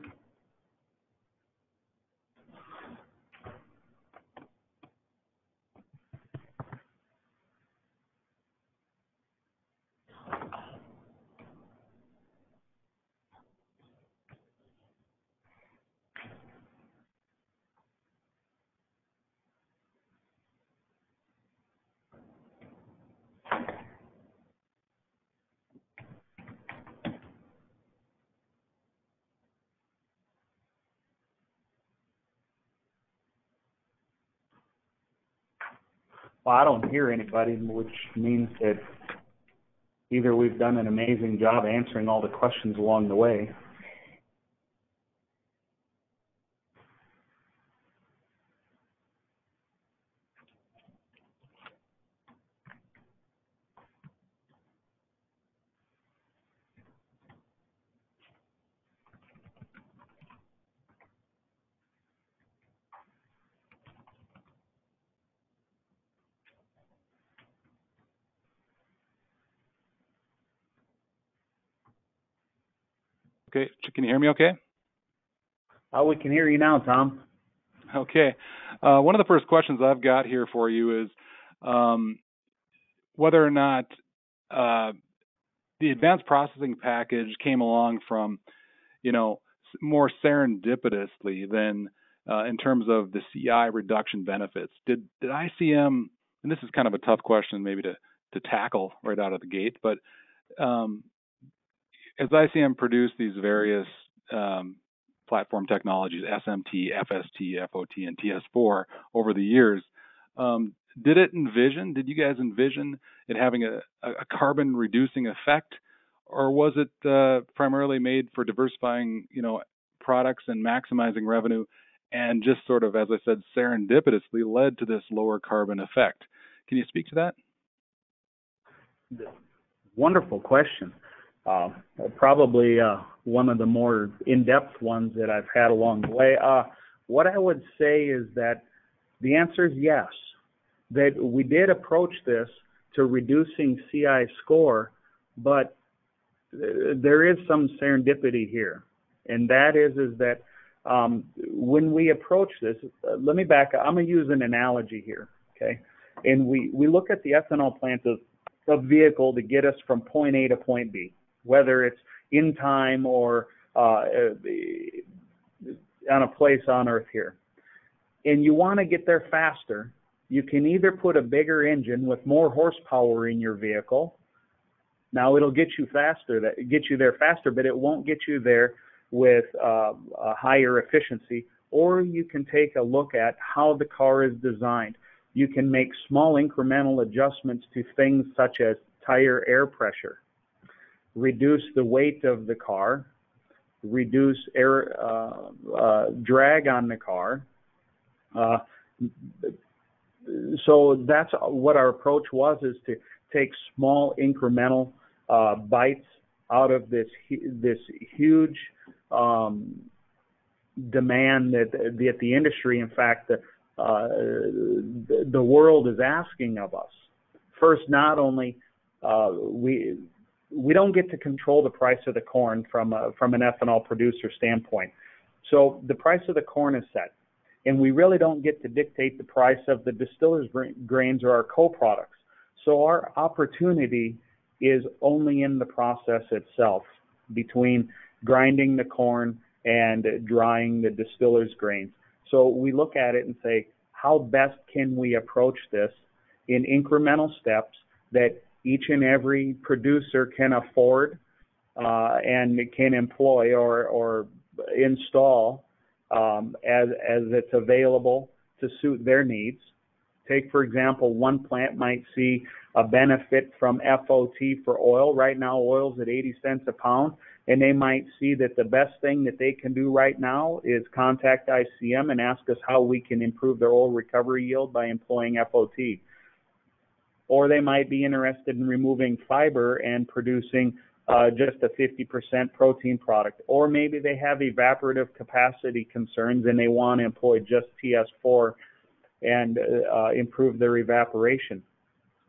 Well, I don't hear anybody, which means that either we've done an amazing job answering all the questions along the way. Okay, can you hear me okay? Oh, we can hear you now, Tom. Okay. Uh, one of the first questions I've got here for you is um, whether or not uh, the advanced processing package came along from, you know, more serendipitously than uh, in terms of the CI reduction benefits. Did did ICM, and this is kind of a tough question maybe to to tackle right out of the gate, but um, as ICM produced these various um, platform technologies, SMT, FST, FOT, and TS4 over the years, um, did it envision, did you guys envision it having a, a carbon reducing effect? Or was it uh, primarily made for diversifying, you know, products and maximizing revenue, and just sort of, as I said, serendipitously led to this lower carbon effect? Can you speak to that? Wonderful question. Uh, probably uh, one of the more in-depth ones that I've had along the way. Uh, what I would say is that the answer is yes. That we did approach this to reducing CI score, but there is some serendipity here, and that is is that um, when we approach this, uh, let me back. I'm gonna use an analogy here, okay? And we we look at the ethanol plant as a vehicle to get us from point A to point B whether it's in time or uh, on a place on Earth here. And you want to get there faster, you can either put a bigger engine with more horsepower in your vehicle. Now it'll get you faster, that get you there faster, but it won't get you there with uh, a higher efficiency. Or you can take a look at how the car is designed. You can make small incremental adjustments to things such as tire air pressure reduce the weight of the car, reduce air uh, uh, drag on the car. Uh, so that's what our approach was: is to take small incremental uh, bites out of this this huge um, demand that, that the industry, in fact, the, uh, the, the world is asking of us. First, not only uh, we we don't get to control the price of the corn from a, from an ethanol producer standpoint. So the price of the corn is set, and we really don't get to dictate the price of the distiller's grains or our co-products. So our opportunity is only in the process itself between grinding the corn and drying the distiller's grains. So we look at it and say, how best can we approach this in incremental steps that each and every producer can afford uh, and can employ or, or install um, as, as it's available to suit their needs. Take, for example, one plant might see a benefit from FOT for oil. Right now, oil's at 80 cents a pound, and they might see that the best thing that they can do right now is contact ICM and ask us how we can improve their oil recovery yield by employing FOT or they might be interested in removing fiber and producing uh, just a 50% protein product, or maybe they have evaporative capacity concerns and they want to employ just TS4 and uh, improve their evaporation.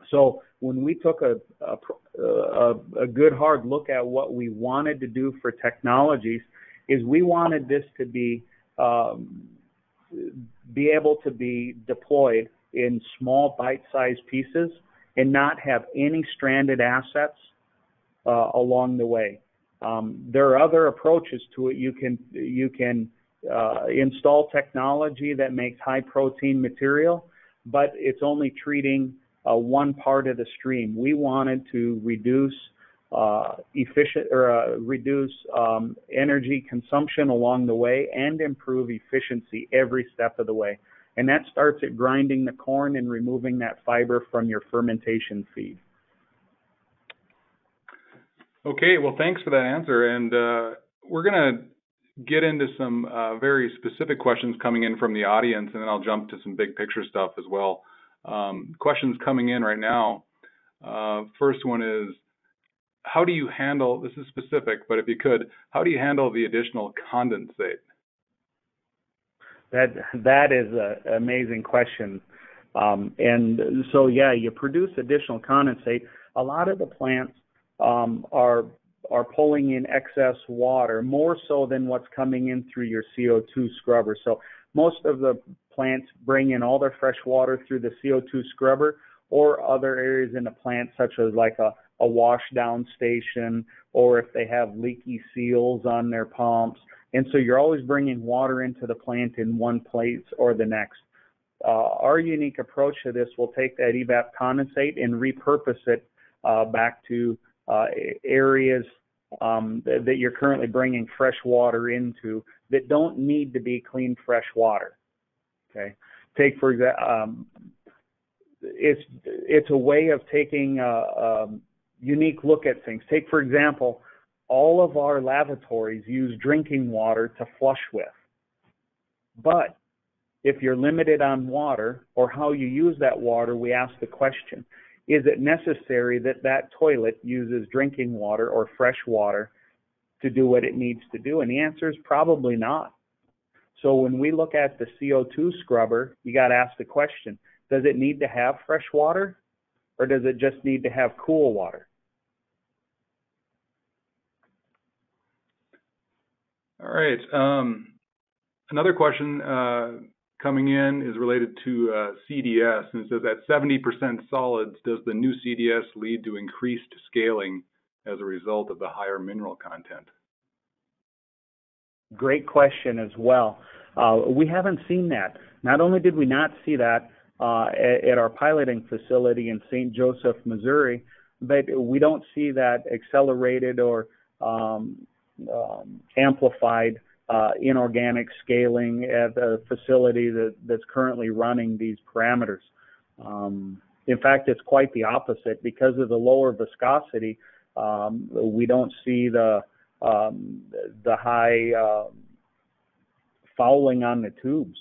So when we took a, a, a, a good hard look at what we wanted to do for technologies, is we wanted this to be um, be able to be deployed in small bite-sized pieces and not have any stranded assets uh, along the way. Um, there are other approaches to it. You can you can uh, install technology that makes high protein material, but it's only treating uh, one part of the stream. We wanted to reduce uh, efficient or uh, reduce um, energy consumption along the way and improve efficiency every step of the way. And that starts at grinding the corn and removing that fiber from your fermentation feed. Okay, well, thanks for that answer. And uh, we're going to get into some uh, very specific questions coming in from the audience, and then I'll jump to some big picture stuff as well. Um, questions coming in right now. Uh, first one is How do you handle this is specific, but if you could, how do you handle the additional condensate? That that is an amazing question. Um, and so yeah, you produce additional condensate. A lot of the plants um, are are pulling in excess water more so than what's coming in through your CO2 scrubber. So most of the plants bring in all their fresh water through the CO2 scrubber or other areas in the plant such as like a, a wash down station or if they have leaky seals on their pumps and so you're always bringing water into the plant in one place or the next. Uh, our unique approach to this will take that evap condensate and repurpose it uh, back to uh, areas um, that, that, you're currently bringing fresh water into that don't need to be clean fresh water. Okay, take for example, um, it's it's a way of taking a, a unique look at things. Take for example, all of our lavatories use drinking water to flush with. But if you're limited on water or how you use that water, we ask the question is it necessary that that toilet uses drinking water or fresh water to do what it needs to do? And the answer is probably not. So when we look at the CO2 scrubber, you got to ask the question does it need to have fresh water or does it just need to have cool water? All right. Um, another question uh, coming in is related to uh, CDS, and it says at 70% solids, does the new CDS lead to increased scaling as a result of the higher mineral content? Great question as well. Uh, we haven't seen that. Not only did we not see that uh, at, at, our piloting facility in St. Joseph, Missouri, but we don't see that accelerated or um, um, amplified uh, inorganic scaling at a facility that, that's currently running these parameters. Um, in fact, it's quite the opposite. Because of the lower viscosity, um, we don't see the um, the high uh, fouling on the tubes.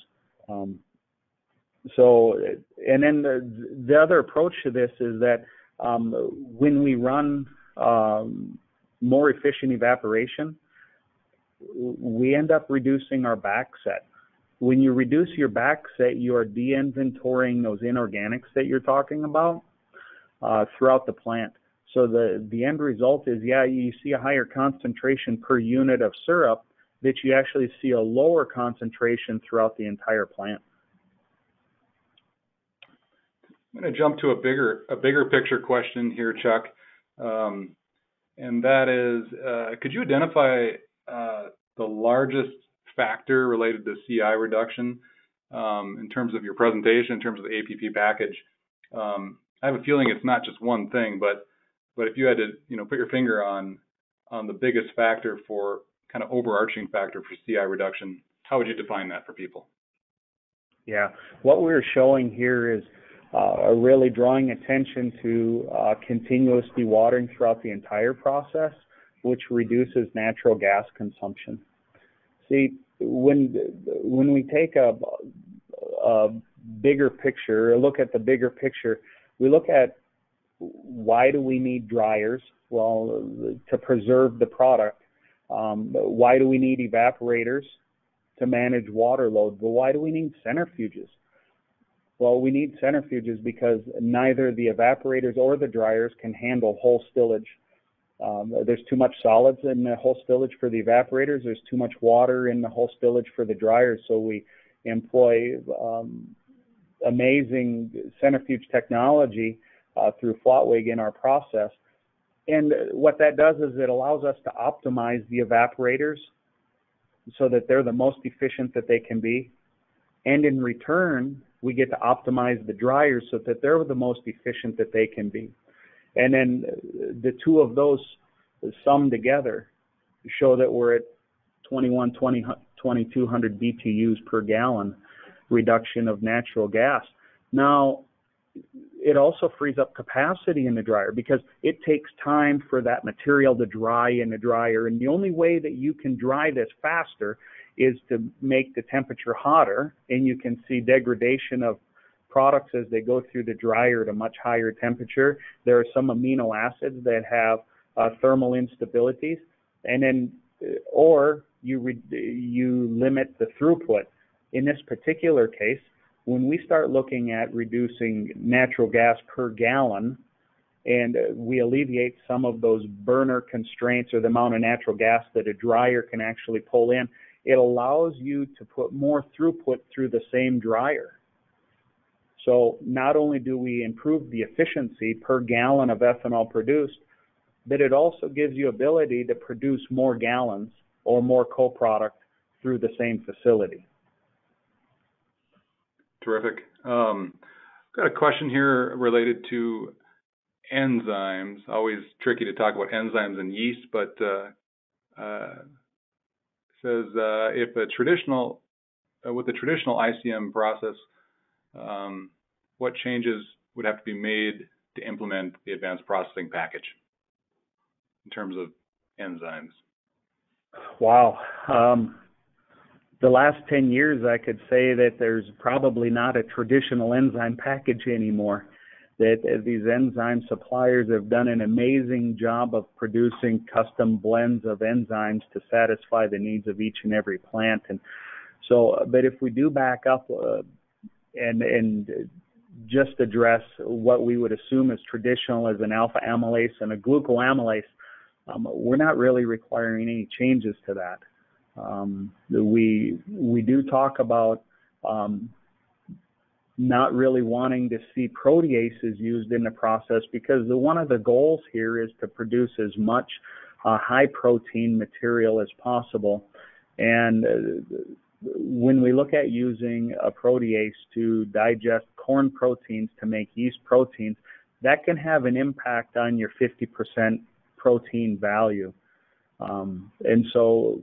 So, and then the, the other approach to this is that um, when we run um, more efficient evaporation, we end up reducing our back set. When you reduce your back set, you are de-inventorying those inorganics that you're talking about uh, throughout the plant. So the, the end result is, yeah, you see a higher concentration per unit of syrup, that you actually see a lower concentration throughout the entire plant. I'm going to jump to a bigger a bigger picture question here, Chuck, um, and that is, uh, could you identify uh, the largest factor related to CI reduction um, in terms of your presentation, in terms of the APP package? Um, I have a feeling it's not just one thing, but but if you had to, you know, put your finger on on the biggest factor for kind of overarching factor for CI reduction, how would you define that for people? Yeah, what we're showing here is uh, really drawing attention to uh, continuous dewatering throughout the entire process, which reduces natural gas consumption. See, when when we take a, a bigger picture, look at the bigger picture, we look at why do we need dryers? Well, to preserve the product. Um, why do we need evaporators? To manage water load. But why do we need centrifuges? Well, we need centrifuges because neither the evaporators or the dryers can handle whole stillage. Um, there's too much solids in the whole stillage for the evaporators. There's too much water in the whole stillage for the dryers. So we employ um, amazing centrifuge technology uh, through Flottweg in our process. And what that does is it allows us to optimize the evaporators so that they're the most efficient that they can be. And in return, we get to optimize the dryers so that they're the most efficient that they can be. And then the two of those summed together show that we're at 21, 20, 2200 BTUs per gallon reduction of natural gas. Now, it also frees up capacity in the dryer because it takes time for that material to dry in the dryer. And the only way that you can dry this faster is to make the temperature hotter and you can see degradation of products as they go through the dryer at a much higher temperature. There are some amino acids that have uh, thermal instabilities and then uh, or you re- you limit the throughput. In this particular case, when we start looking at reducing natural gas per gallon and uh, we alleviate some of those burner constraints or the amount of natural gas that a dryer can actually pull in, it allows you to put more throughput through the same dryer. So not only do we improve the efficiency per gallon of ethanol produced, but it also gives you ability to produce more gallons or more co-product through the same facility. Terrific. Um, got a question here related to enzymes. Always tricky to talk about enzymes and yeast, but uh, uh, says uh, if a traditional uh, with the traditional ICM process, um, what changes would have to be made to implement the advanced processing package in terms of enzymes? Wow. Um, the last 10 years, I could say that there's probably not a traditional enzyme package anymore that these enzyme suppliers have done an amazing job of producing custom blends of enzymes to satisfy the needs of each and every plant. And so, but if we do back up uh, and and just address what we would assume is traditional as an alpha amylase and a glucoamylase, um, we're not really requiring any changes to that. Um, we we do talk about um, not really wanting to see proteases used in the process because the, one of the goals here is to produce as much uh, high protein material as possible. And uh, when we look at using a protease to digest corn proteins to make yeast proteins, that can have an impact on your 50% protein value. Um, and so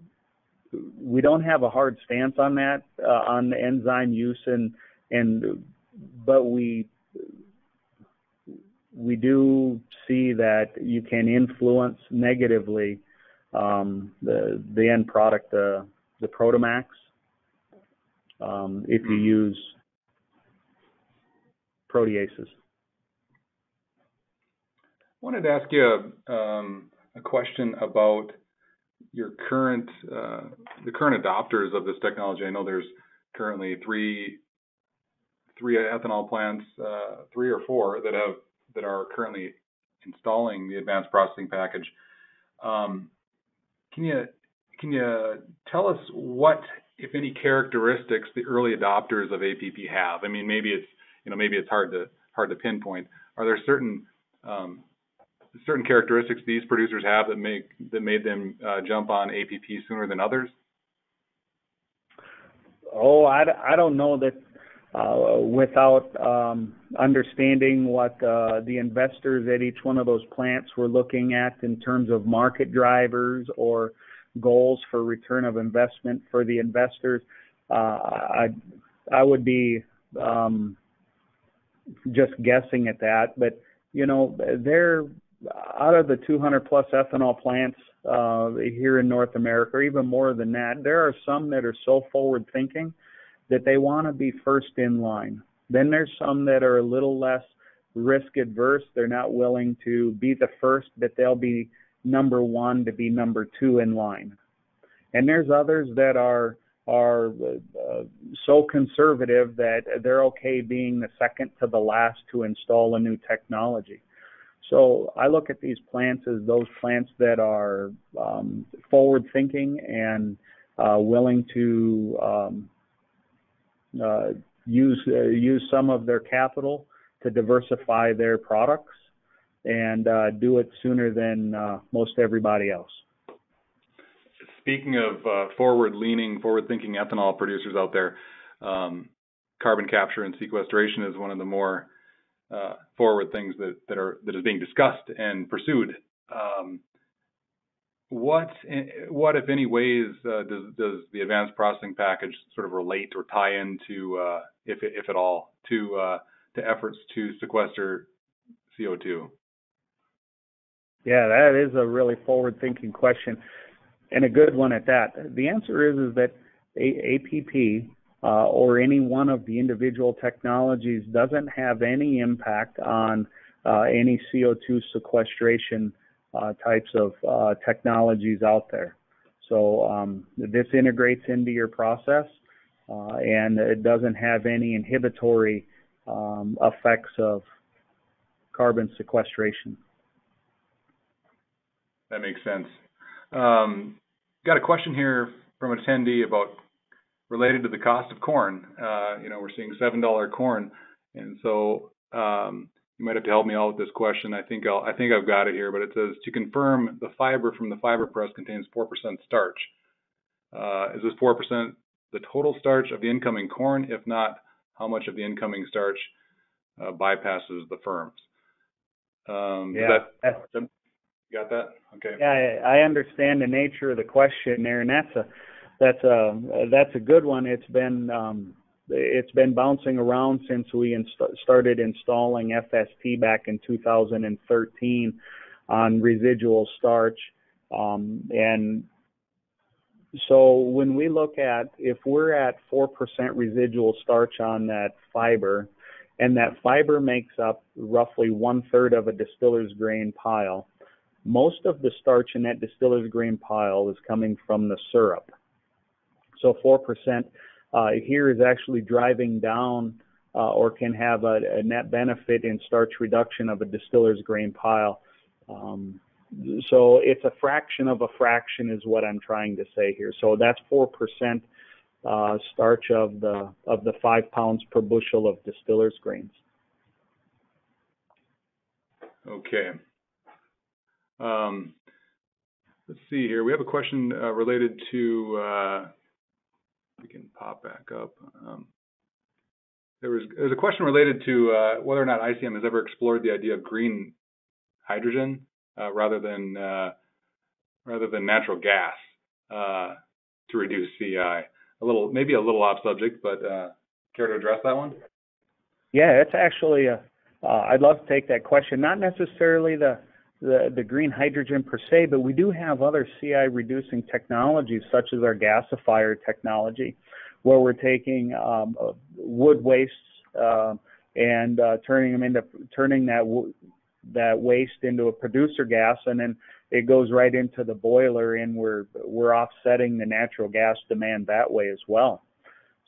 we don't have a hard stance on that, uh, on enzyme use and and but we we do see that you can influence negatively um, the the end product, the the Protomax, um, if you mm-hmm. use proteases. I wanted to ask you a, um, a question about your current uh, the current adopters of this technology. I know there's currently three three ethanol plants, uh, three or four that have that are currently installing the advanced processing package. Um, can you can you tell us what, if any, characteristics the early adopters of APP have? I mean, maybe it's you know maybe it's hard to hard to pinpoint. Are there certain um, certain characteristics these producers have that make that made them uh, jump on APP sooner than others? Oh, I, I don't know that without um, understanding what uh, the investors at each one of those plants were looking at in terms of market drivers or goals for return of investment for the investors. Uh, I would be um, just guessing at that, but you know they're out of the 200 plus ethanol plants uh, here in North America, or even more than that, there are some that are so forward thinking that they want to be first in line. Then there's some that are a little less risk adverse. They're not willing to be the first, but they'll be number one to be number two in line. And there's others that are are uh, so conservative that they're okay being the second to the last to install a new technology. So I look at these plants as those plants that are um, forward thinking and uh, willing to um, use uh, use some of their capital to diversify their products and uh, do it sooner than uh, most everybody else. Speaking of uh, forward-leaning, forward-thinking ethanol producers out there, um, carbon capture and sequestration is one of the more uh, forward things that, that are that is being discussed and pursued. Um, what what if any ways uh, does does the advanced processing package sort of relate or tie into uh, if if at all to uh, to efforts to sequester CO2? Yeah, that is a really forward-thinking question, and a good one at that. The answer is is that a- APP uh, or any one of the individual technologies doesn't have any impact on uh, any CO2 sequestration uh, types of uh, technologies out there. So um, this integrates into your process uh, and it doesn't have any inhibitory um, effects of carbon sequestration. That makes sense. Um, got a question here from an attendee about related to the cost of corn. Uh, you know, we're seeing seven dollar corn, and so um, you might have to help me out with this question. I think I'll, I think I've got it here, but it says to confirm the fiber from the fiber press contains four percent starch. Uh, is this four percent the total starch of the incoming corn? If not, how much of the incoming starch uh, bypasses the firms? Um, yeah. That, got that? Okay. Yeah, I, I understand the nature of the question there, and that's a that's a that's a good one. It's been um, it's been bouncing around since we inst- started installing FST back in 2013 on residual starch, um, and so when we look at if we're at four percent residual starch on that fiber, and that fiber makes up roughly one third of a distiller's grain pile. Most of the starch in that distiller's grain pile is coming from the syrup. So 4% uh, here is actually driving down uh, or can have a, a, net benefit in starch reduction of a distiller's grain pile. Um, so it's a fraction of a fraction is what I'm trying to say here. So that's 4% uh, starch of the of the five pounds per bushel of distiller's grains. Okay. Um, let's see here. We have a question uh, related to uh, we can pop back up. Um, there was a question related to uh, whether or not ICM has ever explored the idea of green hydrogen uh, rather than uh, rather than natural gas uh, to reduce CI. A little maybe a little off subject, but uh, care to address that one? Yeah, it's actually. Uh, I'd love to take that question. Not necessarily the the, the green hydrogen per se, but we do have other CI reducing technologies such as our gasifier technology, where we're taking um, uh, wood wastes uh, and uh, turning them into turning that that waste into a producer gas, and then it goes right into the boiler, and we're we're offsetting the natural gas demand that way as well.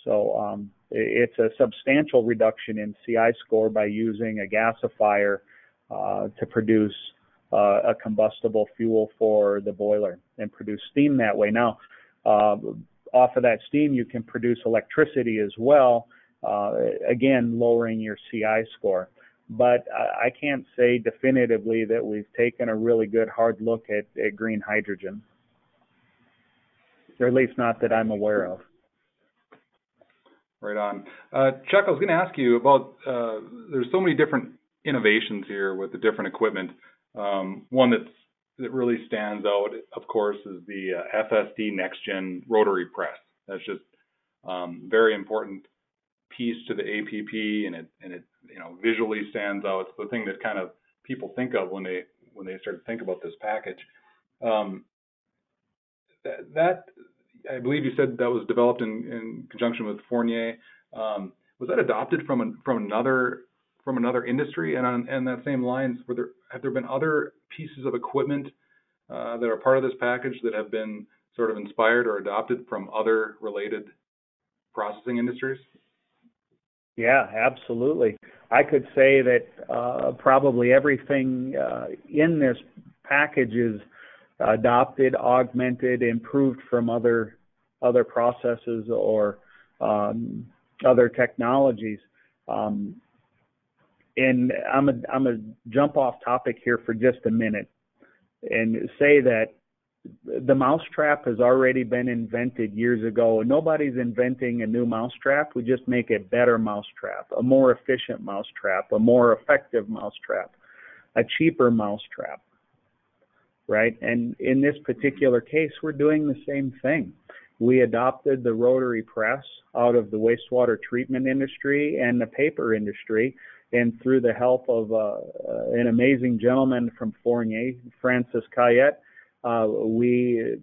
So um, it's a substantial reduction in CI score by using a gasifier uh, to produce uh, a combustible fuel for the boiler and produce steam that way. Now, uh, off of that steam, you can produce electricity as well, uh, again, lowering your CI score. But I can't say definitively that we've taken a really good hard look at, at green hydrogen, or at least not that I'm aware of. Right on. Uh, Chuck, I was going to ask you about uh, there's so many different innovations here with the different equipment. Um, one that's, that really stands out, of course, is the uh, FST NextGen rotary press. That's just um, very important piece to the APP, and it and it you know visually stands out. It's the thing that kind of people think of when they when they start to think about this package. Um, that, that I believe you said that was developed in, in conjunction with Fournier. Um, was that adopted from an, from another from another industry? And on and that same lines, were there have there been other pieces of equipment uh, that are part of this package that have been sort of inspired or adopted from other related processing industries? Yeah, absolutely. I could say that uh, probably everything uh, in this package is adopted, augmented, improved from other other processes or um, other technologies. Um, and I'm a I'm a jump off topic here for just a minute and say that the mousetrap has already been invented years ago. Nobody's inventing a new mousetrap. We just make a better mousetrap, a more efficient mousetrap, a more effective mousetrap, a cheaper mousetrap. Right? And in this particular case, we're doing the same thing. We adopted the rotary press out of the wastewater treatment industry and the paper industry and through the help of uh, uh, an amazing gentleman from Fournier, Francis Cayette, uh, we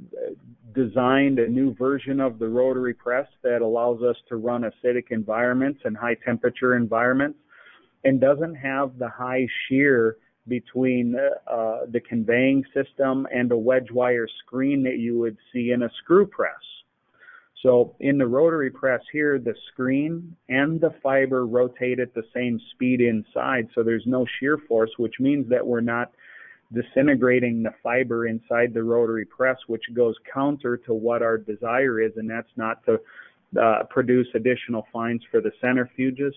designed a new version of the rotary press that allows us to run acidic environments and high temperature environments and doesn't have the high shear between uh, the conveying system and a wedge wire screen that you would see in a screw press. So in the rotary press here, the screen and the fiber rotate at the same speed inside, so there's no shear force, which means that we're not disintegrating the fiber inside the rotary press, which goes counter to what our desire is, and that's not to uh, produce additional fines for the centrifuges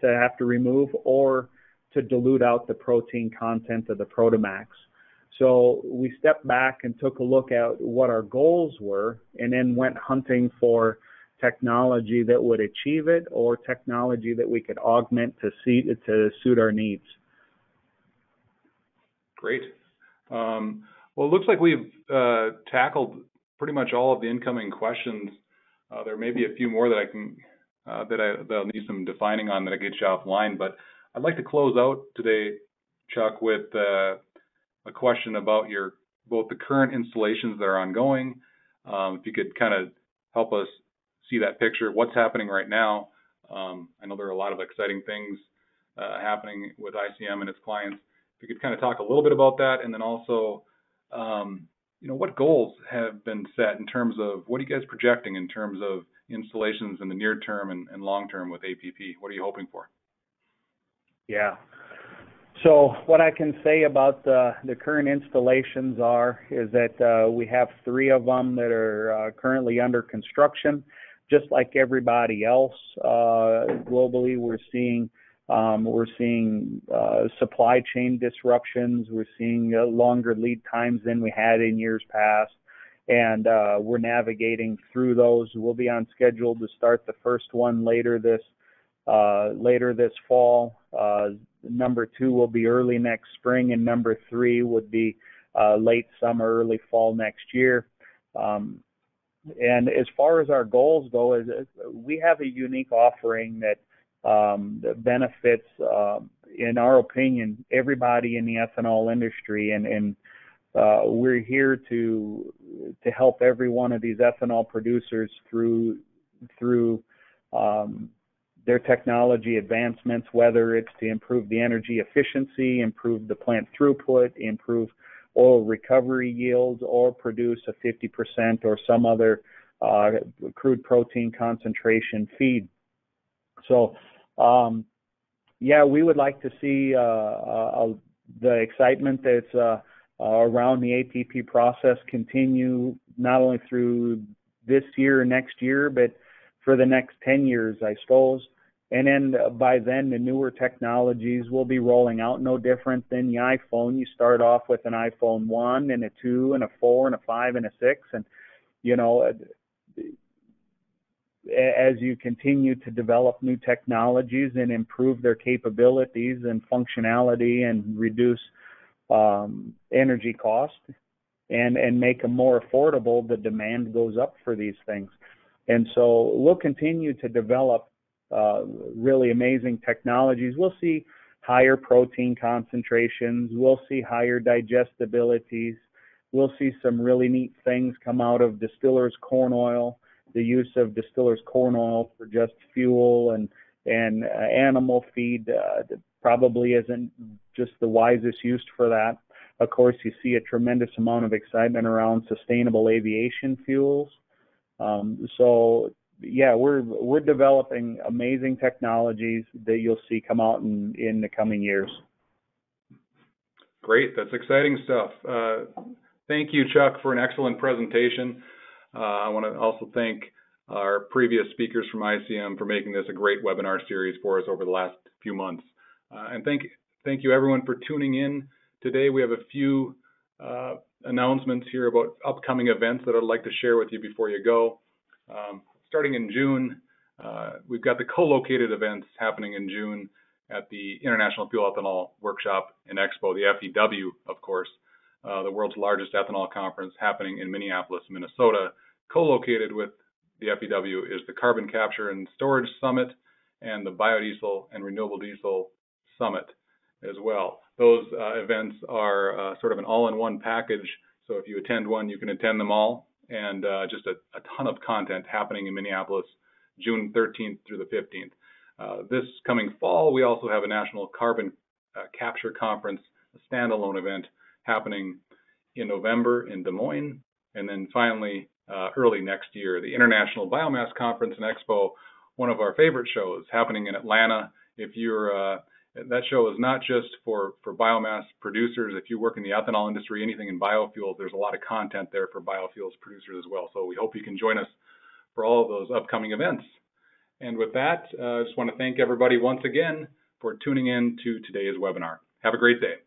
to have to remove or to dilute out the protein content of the Protomax. So we stepped back and took a look at what our goals were and then went hunting for technology that would achieve it or technology that we could augment to, see, to suit our needs. Great. Um, well, it looks like we've uh, tackled pretty much all of the incoming questions. Uh, there may be a few more that I can uh, that I that'll need some defining on that I get you offline. But I'd like to close out today, Chuck, with uh, a question about your both the current installations that are ongoing. Um, if you could kind of help us see that picture, what's happening right now. Um, I know there are a lot of exciting things uh, happening with ICM and its clients. If you could kind of talk a little bit about that, and then also, um, you know, what goals have been set in terms of what are you guys projecting in terms of installations in the near term and, and long term with APP? What are you hoping for? Yeah. So what I can say about the, current installations are is that uh, we have three of them that are uh, currently under construction. Just like everybody else uh, globally, we're seeing um, we're seeing supply chain disruptions. We're seeing longer lead times than we had in years past, and we're navigating through those. We'll be on schedule to start the first one later this later this fall Number two will be early next spring, and number three would be uh, late summer, early fall next year. Um, and as far as our goals go, is we have a unique offering that, um, that benefits, uh, in our opinion, everybody in the ethanol industry, and, and uh, we're here to to help every one of these ethanol producers through through um, their technology advancements, whether it's to improve the energy efficiency, improve the plant throughput, improve oil recovery yields or produce a 50% or some other uh, crude protein concentration feed. So, um, yeah, we would like to see uh, uh, the excitement that's uh, around the APP process continue not only through this year, next year, but for the next 10 years, I suppose. And then by then, the newer technologies will be rolling out no different than the iPhone. You start off with an iPhone 1 and a 2 and a 4 and a 5 and a 6. And, you know, as you continue to develop new technologies and improve their capabilities and functionality and reduce um, energy cost and and make them more affordable, the demand goes up for these things. And so we'll continue to develop uh, really amazing technologies. We'll see higher protein concentrations. We'll see higher digestibilities. We'll see some really neat things come out of distillers corn oil the use of distillers corn oil for just fuel and and uh, animal feed uh, probably isn't just the wisest use for that. Of course, you see a tremendous amount of excitement around sustainable aviation fuels. Um, so yeah, we're we're developing amazing technologies that you'll see come out in in the coming years. Great, that's exciting stuff. Uh, thank you, Chuck, for an excellent presentation. Uh, I want to also thank our previous speakers from ICM for making this a great webinar series for us over the last few months. Uh, and thank, thank you everyone for tuning in today. We have a few uh, announcements here about upcoming events that I'd like to share with you before you go. Um, starting in June, uh, we've got the co-located events happening in June at the International Fuel Ethanol Workshop and Expo, the FEW, of course, uh, the world's largest ethanol conference happening in Minneapolis, Minnesota co-located with the FEW is the Carbon Capture and Storage Summit and the Biodiesel and Renewable Diesel Summit as well. Those uh, events are uh, sort of an all-in-one package. So if you attend one, you can attend them all, and uh, just a, a, ton of content happening in Minneapolis, June 13th through the 15th. Uh, this coming fall, we also have a National Carbon uh, Capture Conference, a standalone event happening in November in Des Moines, and then finally uh, early next year. The International Biomass Conference and Expo, one of our favorite shows, happening in Atlanta. If you're uh, that show is not just for for biomass producers. If you work in the ethanol industry, anything in biofuels, there's a lot of content there for biofuels producers as well. So we hope you can join us for all of those upcoming events. And with that, uh, I just want to thank everybody once again for tuning in to today's webinar. Have a great day.